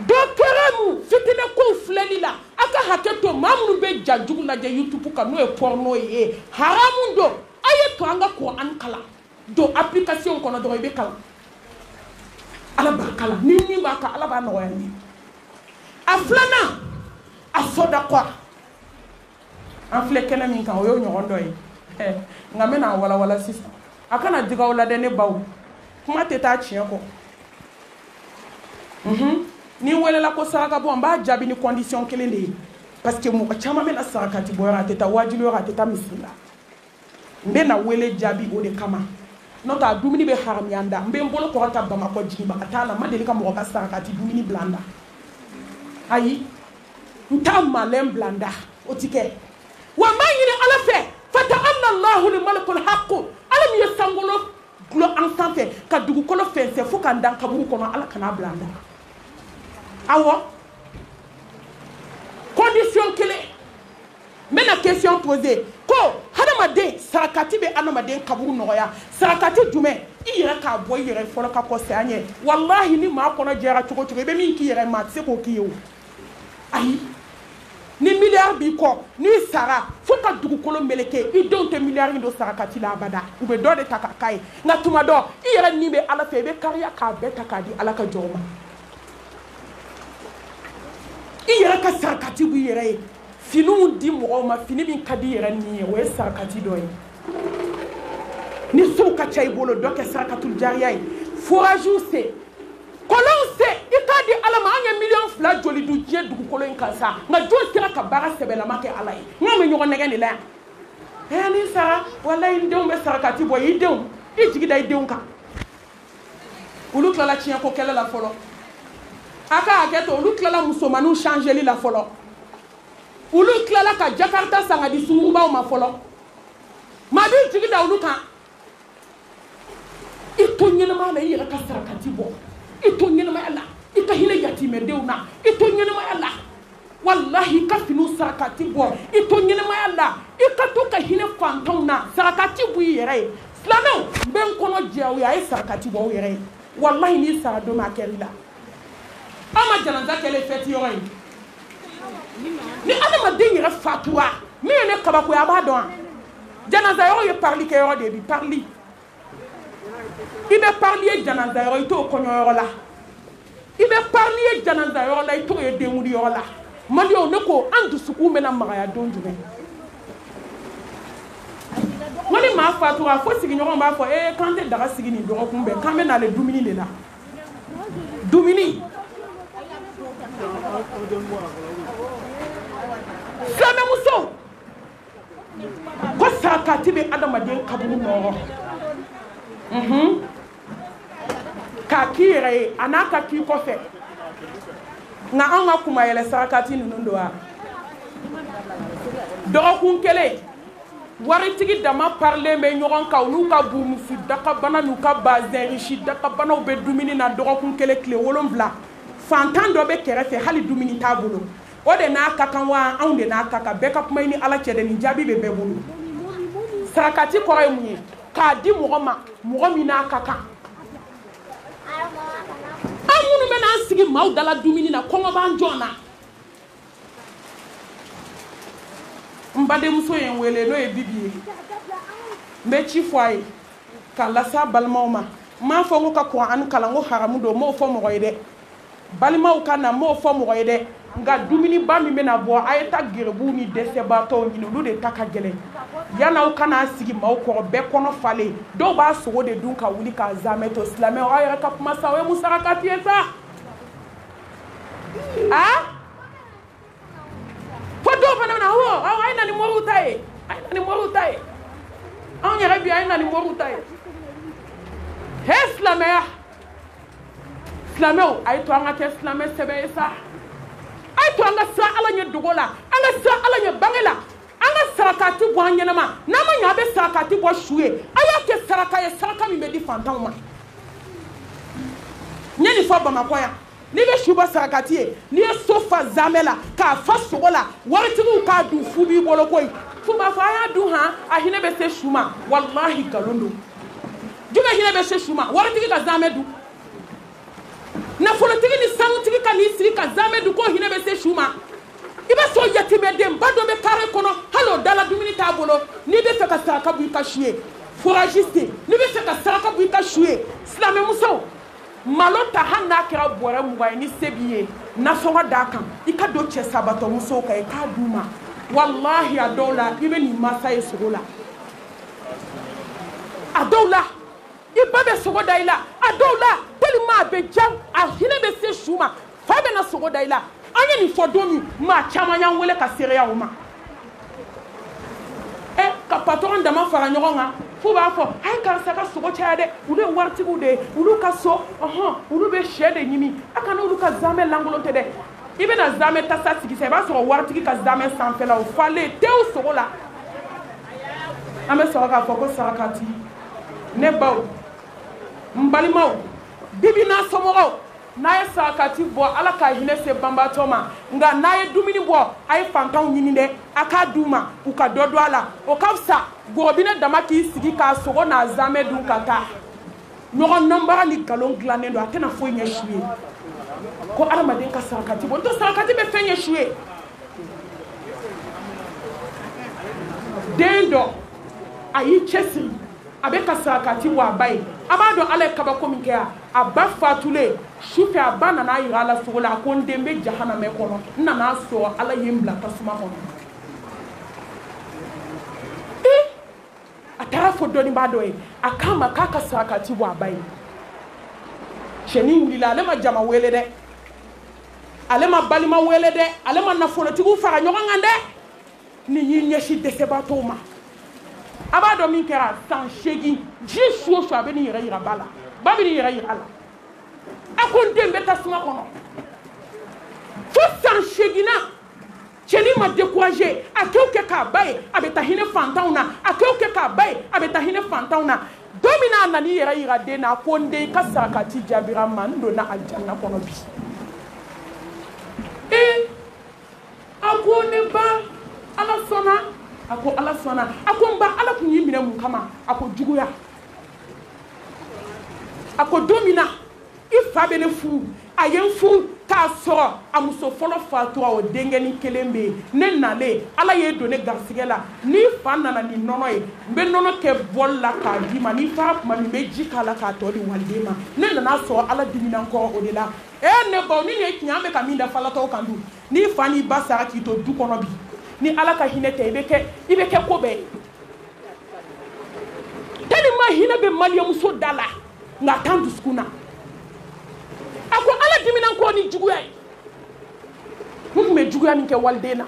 dɔ kɛra mu fitinɛ kow filɛli la a ka hakɛ to maa minnu bɛ ja jugu lajɛ yutubu kan n'o ye pɔrɔnɔ ye haramu don a ye to an ka kɔrɔ an kalan don application kɔnɔ dɔrɔn i bɛ kalan ala b'a kalan ni min b'a kan ala b'a nɔgɔya ni a filanan a fɔda kɔ an filɛ kɛnɛ min kan o y'o ɲɔgɔn dɔ ye nka n bɛna walawala sisan a kana digaw la dɛ ne baw kuma tɛ taa tiɲɛ kɔ mhm. ni n welela ko saraka bɔ n b'a jaabi ni condition kelen de ye parce que mɔgɔ caman bɛna sarakati bɔyɔrɔ a tɛ taa wajibi yɔrɔ a tɛ taa misiri la N bɛ na wele jaabi o de kama. N'o tɛ a dumuni bɛ haramuya n da. N bɛ n bolo kɔrɔta Bamakɔ jiginbaga t'a la. N ma deli ka mɔgɔ ka saraka di dumuni bila n da. Ayi, n t'a malɛn bila n da. O tɛ kɛ. Wa n b'a ɲini Ala fɛ, fata'ala lahul malikul haqu, Ala min ye sankolo dulon an sanfɛ, ka dugukolo fɛnsɛn fo ka n da n kaburu kɔnɔ, Ala kana a bila n da. Awɔ, condition kelen. n bɛna question pose ko hadamaden sarakati bɛ hadamaden kaburu nɔgɔya sarakati jumɛn i yɛrɛ k'a bɔ i yɛrɛ fɔlɔ ka kɔ saya ɲɛ walahi ni maa kɔnɔ jɛra cogo cogo i bɛ min k'i yɛrɛ maa tɛ se k'o k'i ye o ayi ni miliyari b'i kɔ n'i sara fo ka dugukolo meleke i denw tɛ miliyari min don sarakati la abada u bɛ dɔ de ta ka k'a ye nka tuma dɔ i yɛrɛ ni bɛ ala fɛ i bɛ kariya k'a bɛɛ ta k'a di ala ka jɔn ma i yɛrɛ ka sarakati b'i yɛrɛ ye finiw di mɔgɔw ma fini min ka di yɛrɛ ni ye o ye sarakati dɔ ye ni sow ka ca i bolo dɔ kɛ sarakatul jariya ye foragew sen kɔlɔnw sen i k'a di ala ma an ye miliyɔn fila joli du diɲɛ dugukolo in kan sa nka jɔn sera ka baara sɛbɛlama kɛ ala ye n ka bɛ ɲɔgɔn nɛgɛ de la yan ɛ ni sara walayi n denw bɛ sarakati bɔ i denw i jigi da i denw kan olu tilala tiɲɛko kɛlɛ la fɔlɔ a ka hakɛ to olu tilala musomaninw changeli la fɔlɔ olu tilala ka jakarta san ka di sungurubaw ma fɔlɔ madu jigi da olu kan i to ɲɛnamaya la i yɛrɛ ka sarakati bɔ i to ɲɛnamaya la i ka hinɛ yatimɛdenw na i to ɲɛnamaya la walahi i ka finiw saraka ti bɔ i to ɲɛnɛmaya la i ka to ka hinɛ fantanw na saraka ti bɔ i yɛrɛ ye silamɛw n bɛ n kɔnɔ jɛ aw ye a ye saraka ti bɔ aw yɛrɛ ye walahi n'i sara don a kɛr'i la aw ma jananza kɛlen fɛti yɔrɔ ye ni adamaden yɛrɛ fatura min ye ne kabakoya a b'a dɔn wa jananza yɔrɔ ye parili kɛ yɔrɔ de ye bi parili i bɛ parli ye janaza yɔrɔ i t'o kɔɲɔyɔrɔ la i bɛ parli ye janaza yɔrɔ la i t'o ye denwuli yɔrɔ la maliɲɛw ne ko an dusukun bɛna magaya don jumɛn n ko ni maa fatura fo sigiɲɔgɔn b'a fɔ ee k'an tɛ daga sigi nin dɔgɔkun bɛɛ k'an bɛ n'ale dumuni de la dumuni filamɛmuso ko sarakati bɛ adamaden kaburu nɔrɔ mhm. k'a k'i yɛrɛ ye a n'a ka k'i kɔfɛ nka anw ka kumayɛlɛ sarakati ninnu don wa dɔgɔkun kelen waritigi dama parilen bɛ ɲɔgɔn kan n'u ka bumusu dakabana n'u ka bazɛnrisi dakabanaw bɛ dumuni na dɔgɔkun kelen tile wolonwula fantan dɔ bɛ kɛrɛfɛ hali dumuni t'a bolo O de n'a ka kan wa anw de n'a ka kan bɛɛ ka kuma i ni ala cɛ dɛ nin jaabi bɛ bɛɛ bolo sarakati kɔrɔ ye mun ye k'a di mɔgɔ ma mɔgɔ min n'a ka kan an minnu bɛ n'an sigi maaw dala dumuni na kɔngɔ b'an jɔn na n badenmuso ye n wele n'o ye bibi ye n bɛ ci fɔ a ye k'a lase a balimaw ma n m'a fɔ n ko ka kɔn an kalan ko haramu don n m'o fɔ mɔgɔ ye dɛ balimaw ka na m'o fɔ mɔgɔ ye dɛ nka dumuniba min bɛna bɔ a ye ta gerebuw ni dɛsɛbaatɔw ɲini olu de ta ka gɛlɛn yan'aw kana sigi maaw kɔrɔ bɛɛ kɔnɔ falen dɔw b'a sogo de dun ka wuli k'a zamɛ to silamɛw aw yɛrɛ ka kuma sa o ye musaraka tiɲɛ sa a fo dɔw fana na awɔ awɔ a ye na ni moriw ta ye a ye na ni moriw ta ye anw yɛrɛ bi a ye na ni moriw ta ye he silamɛya silamɛw a ye to an ka kɛ silamɛ sɛbɛ ye sa a ye to an ka siran ala ɲɛ dogo la an ka siran ala ɲɛ bange la an ka saraka ti bɔ an ɲɛnama n'an ma ɲɛ a bɛ saraka ti bɔ su ye a y'a kɛ saraka ye saraka min bɛ di fantanw ma n ye nin fɔ bamakɔ yan n'i bɛ suba sarakati ye n'i ye so fa zamɛ la k'a fa sogo la waritigiw k'a dun fu b'i bolo koyi fu b'a fɔ a y'a dun han a hinɛ bɛ se su ma walahi nkalon don jumɛn hinɛ bɛ se su ma waritigi ka zamɛ dun nafolotigi ni sanutigi ka n'i sigi ka zamɛ dun k'o hinɛ bɛ se su ma i b'a sɔrɔ yatimɛdenba dɔ bɛ kare kɔnɔ hali o dala dumuni t'a bolo n'i bɛ fɛ ka saraka bɔ i ka su ye foragiste n'i bɛ fɛ ka saraka bɔ i ka su ye silamɛmusow malo ta hali n'a kɛra bɔrɛ mugan ye ni se b'i ye nasɔngɔ d'a kan i ka don cɛ sabatɔmusow kan i k'a d'u ma walahi a dɔw la i bɛ nin masa ye sogo la a dɔw la i ba bɛ sogo da i la a dɔw la tellement a bɛ ja a hinɛ bɛ se su ma fa bɛna sogo da i la an ye nin fɔ don min maa caman y'an wele ka seereya o ma ɛ eh, ka patɔrɔn dama fara ɲɔgɔn kan f'u b'a fɔ a ye karisa ka sogo caya dɛ olu ye waritigiw de ye olu ka so ɔhɔn olu bɛ sɛ de ɲini a kana olu ka zamɛ lankolon tɛ dɛ i bɛna zamɛ tasa sigi sa i b'a sɔrɔ waritigi ka zamɛ sanfɛla o falen tew sogo la an bɛ sɔrɔ k'a fɔ ko sarakati ne baw n balimaw bibi n'a somɔgɔw n'a ye sarakati bɔ ala ka hinɛ se banbatɔ ma nka n'a ye dumuni bɔ a ye fantanw ɲini dɛ a k'a di u ma u ka dɔ dɔ a la o ka fisa gɔrɔbinɛ dama k'i sigi k'a sogo n'a zamɛ dun ka taa ɲɔgɔn nɔnbara ni nkalon dilannen don a tɛna foyi ɲɛ su ye ko adamaden ka sarakati bɔ n tɛ sarakati bɛ fɛn ɲɛ su ye den dɔ a y'i cɛsiri a bɛ ka sarakati bɔ a ba ye a b'a dɔn ala ye kabako min kɛ yan a ba fatulen su fɛ a ba nana yira a la sogo la a ko n den bɛ jahanamɛ kɔnɔ n nana sɔrɔ ala ye n bila tasuma kɔnɔ ee a taara fɔ dɔnnibaa dɔ ye a k'a ma k'a ka sarakati bɔ a ba ye cɛnin wulila ale ma jama wele dɛ ale ma balima wele dɛ ale ma nafolotigiw fara ɲɔgɔn kan dɛ n'i y'i ɲɛsin dɛsɛbaatɔw ma a b'a dɔn min kɛra san seegin ji su o su a bɛ nin yɛrɛ yira ba la ba bɛ nin yɛrɛ yira a la a ko n den bɛ tasuma kɔnɔ fo san seeginna cɛnin ma découragé a kɛ o kɛ k'a ba ye a bɛ taa hinɛ fantanw na a kɛ o kɛ k'a ba ye a bɛ taa hinɛ fantanw na don min na a nana i yɛrɛ yira den na a ko n den i ka sarakati jaabira n ma n donna alijanna kɔnɔ bi ee a ko ne ba ala sɔnna a ko ala sɔnna a ko n ba ala tun y'i minɛ mun kama a ko juguya a ko don min na i fa bɛ ne furu a ye n furu k'a sɔrɔ a muso fɔlɔ fatura o denkɛni kelen bɛ yen ne nalen ala y'e don ne garisigɛ la n'i fa nana ni nɔnɔ ye n bɛ nɔnɔ kɛ bɔli la k'a d'i ma n'i taara tuma min n bɛ ji k'a la k'a tɔ di waliden ma ne nan'a sɔrɔ ala dimina n kɔrɔ o de la e eh, ne baw ni ye tiɲɛ an bɛ ka min da falatɔw kan dun n'i fa n'i ba sara k'i to du kɔnɔ bi ni ala ka hinɛ tɛ i bɛ kɛ i bɛ kɛ ko bɛɛ ye tellement hinɛ bɛ maliyɛmuso da la nka a t'an dusukun na a ko ala diminan kɔ ni juguya ye n tun bɛ juguya min kɛ waliden na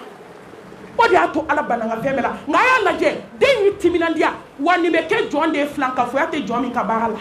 o de y'a to ala banna n ka fɛn bɛɛ la nka a y'a lajɛ den y'i timinandiya wa nin bɛ kɛ jɔn de ye filankafoya tɛ jɔn min ka baara la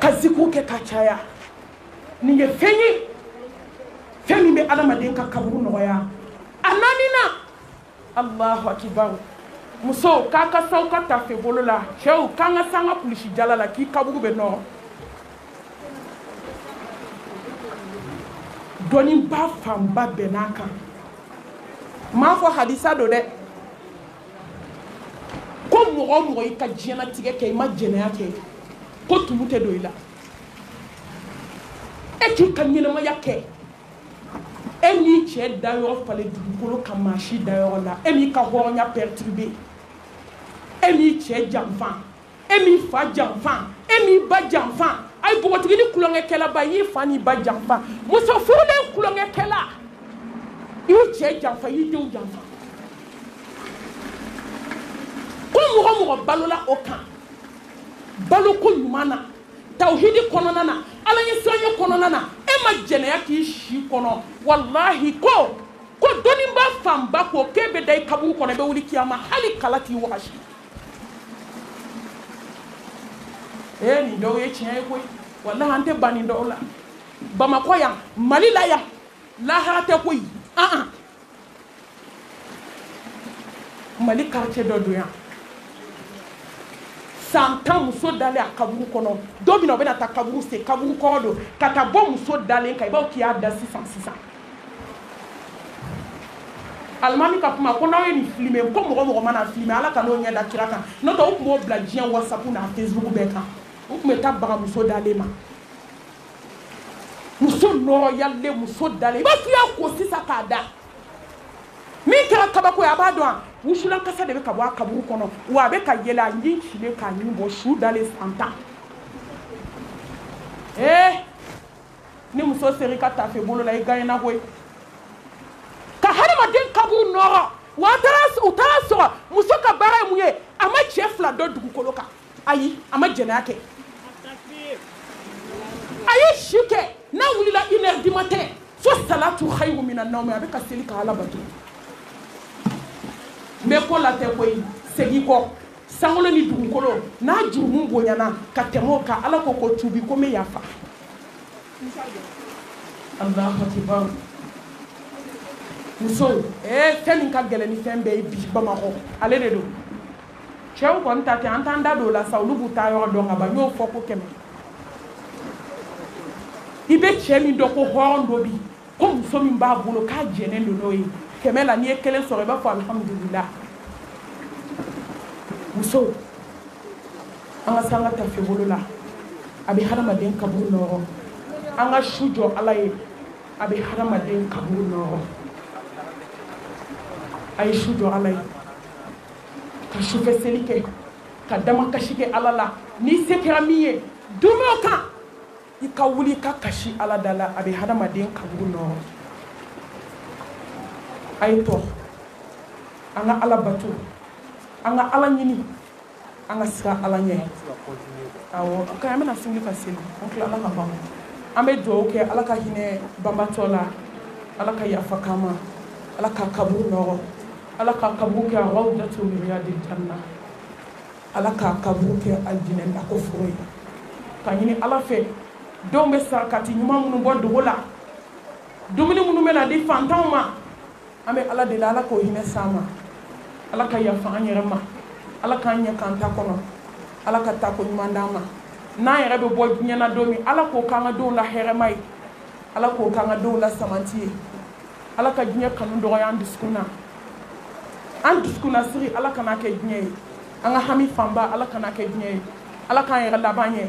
ka zikuru kɛ ka caya nin ye fɛn ye fɛn min bɛ adamaden ka kaburu nɔgɔya a naaninan alahu akibaru musow k'a ka saw ka tafe bolo la cɛw k'an ka san ka kulisi jala la k'i kaburu bɛ nɔrɔ dɔnnibaa fanba bɛnn'a kan m'a fɔ hadisa don dɛ ko mɔgɔ mɔgɔ i ka diɲɛnatigɛ kɛ i ma jɛnɛya kɛ ko tumu tɛ don i la e k'i ka ɲɛnamaya kɛ e n'i cɛ da yɔrɔ falen dugukolo ka maa si da yɔrɔ la e n'i ka hɔrɔnya perturbe e n'i cɛ janfa e m'i fa janfa e m'i ba janfa a ye npogotigi ni tulonkɛkɛlaba y'i fa n'i ba janfa muso furulen tulonkɛkɛla i y'u cɛ janfa i y'i denw janfa ko mɔgɔ mɔgɔ balola o kan baloko ɲuman na tawhidi kɔnɔna na ala ye siranye kɔnɔna na e ma jɛnɛya k'i si kɔnɔ walahi ko ko dɔnniba fanba ko k'e bɛ da i kaburu kɔnɔ i bɛ wuli kiyama hali kala k'i wagasi ee nin dɔw ye tiɲɛ ye koyi walahi an tɛ ban nin dɔw la bamakɔ yan mali la yan lahara tɛ koyi an ah, an ah. mali quartier dɔ don yan san tan muso dalen a kaburu kɔnɔ don min na o bɛna taa kaburu se kaburu kɔrɔ don ka taa bɔ muso dalen kan i b'a fɔ k'i y'a da sisan sisan alimami ka kuma ko n'aw ye nin filime ko mɔgɔ mɔgɔ mana filime ala ka n'o ɲɛ da kira kan n'o tɛ u tun b'o bila diɲɛ wasapu n'a facebook bɛɛ kan u tun bɛ taa bagamuso dalen ma muso nɔrɔyalen muso dalen i b'a fɔ i y'a ko sisan k'a da min kɛra kabako ye a b'a dɔn a wusulankasa de bɛ ka bɔ a kaburu kɔnɔ wa a bɛ ka yɛlɛ a ɲin cilen k'a ɲin bɔ su dalen san tan ee ni muso sera i ka tafe bolo la i gaɲɛna koyi ka hadamaden kaburu nɔrɔ wa u taara sɔrɔ muso ka baara ye mun ye a ma cɛ fila dɔ dugukolo kan ayi a ma jɛnɛya kɛ a ye si kɛ n'a wulila une heure du matin fo salatu hayiru mina nawmi a bɛ ka seli ka ala bato n bɛ ko la tɛ koyi segin kɔ sankolo ni dugukolo n'a jurumu bonyana ka tɛmɛ o kan ala ko ko tubi ko n bɛ yafa Alatiba muso fɛn min ka gɛlɛn ni fɛn bɛɛ ye bi bamakɔ ale de don cɛw kɔni ta ten an t'an da don la sa olu b'u taa yɔrɔ dɔn ka ban y'o fɔ ko kɛmɛ i bɛ cɛ min dɔn ko hɔrɔn dɔ bi ko muso min b'a bolo k'a jɛnɛ don n'o ye kɛmɛ la n'i ye kelen sɔrɔ i b'a fɔ alihamudulila muso an ka sanga tafebolo la a bɛ hadamaden kaburu nɔrɔ an ka su jɔ ala ye a bɛ hadamaden kaburu nɔrɔ a ye su jɔ ala ye ka sufɛ seli kɛ ka dama kasi kɛ ala la n'i se kɛra min ye don o kan i ka wuli i ka kasi ala da la a bɛ hadamaden kaburu nɔrɔ a ye tɔ an ka ala bato an ka ala ɲini an ka siran ala ɲɛ awɔ ka an bɛna seli ka seli an tilala ka ban an bɛ dugawu kɛ ala ka hinɛ banbatɔ la ala ka yafa k'an ma ala ka kaburu nɔgɔ ala ka kaburu kɛ awaw datu miiriya de janna ala ka kaburu kɛ aljinɛ nako foro ye ka ɲini ala fɛ denw bɛ sarakati ɲuman minnu bɔ dogo la dumuni minnu bɛ na di fantanw ma An bɛ Ala deli Ala k'o hinɛ s'an ma, Ala ka yafa an yɛrɛ ma, Ala k'an ɲɛ k'an ta kɔnɔ, Ala ka taako ɲuman d'an ma, n'an yɛrɛ bɛ bɔ diɲɛ na don min, Ala k'o k'an ka donw la hɛrɛma ye, Ala k'o k'an ka donw la samanti ye, Ala ka diɲɛ kanu dɔgɔya an dusukun na, an dusukunnasiri Ala kan'a kɛ diɲɛ ye, an ka hami fanba Ala kan'a kɛ diɲɛ ye, Ala k'an yɛrɛ laban ɲɛ.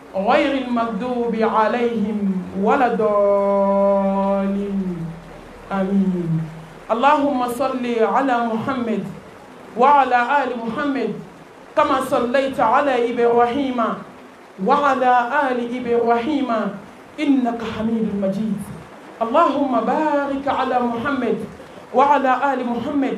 غير المغضوب عليهم ولا الضالين آمين اللهم صل على محمد وعلى آل محمد كما صليت على إبراهيم وعلى آل إبراهيم إنك حميد مجيد اللهم بارك على محمد وعلى آل محمد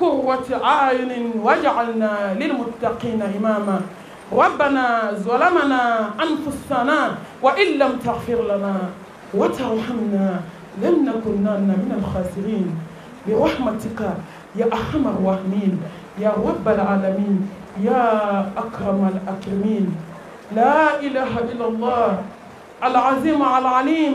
قرة عين واجعلنا للمتقين إماما ربنا ظلمنا أنفسنا وإن لم تغفر لنا وترحمنا نكن من الخاسرين برحمتك يا أرحم الراحمين يا رب العالمين يا أكرم الأكرمين لا إله إلا الله العظيم العليم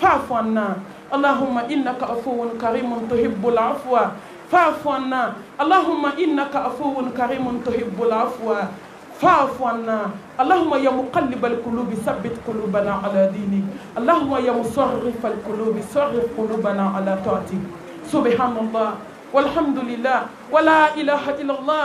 فاعف عنا اللهم إنك عفو كريم تحب العفو فاعف عنا اللهم إنك عفو كريم تحب العفو فاعف عنا اللهم يا مقلب القلوب ثبت قلوبنا على دينك اللهم يا مصرف القلوب صرف قلوبنا على طاعتك سبحان الله والحمد لله ولا إله إلا الله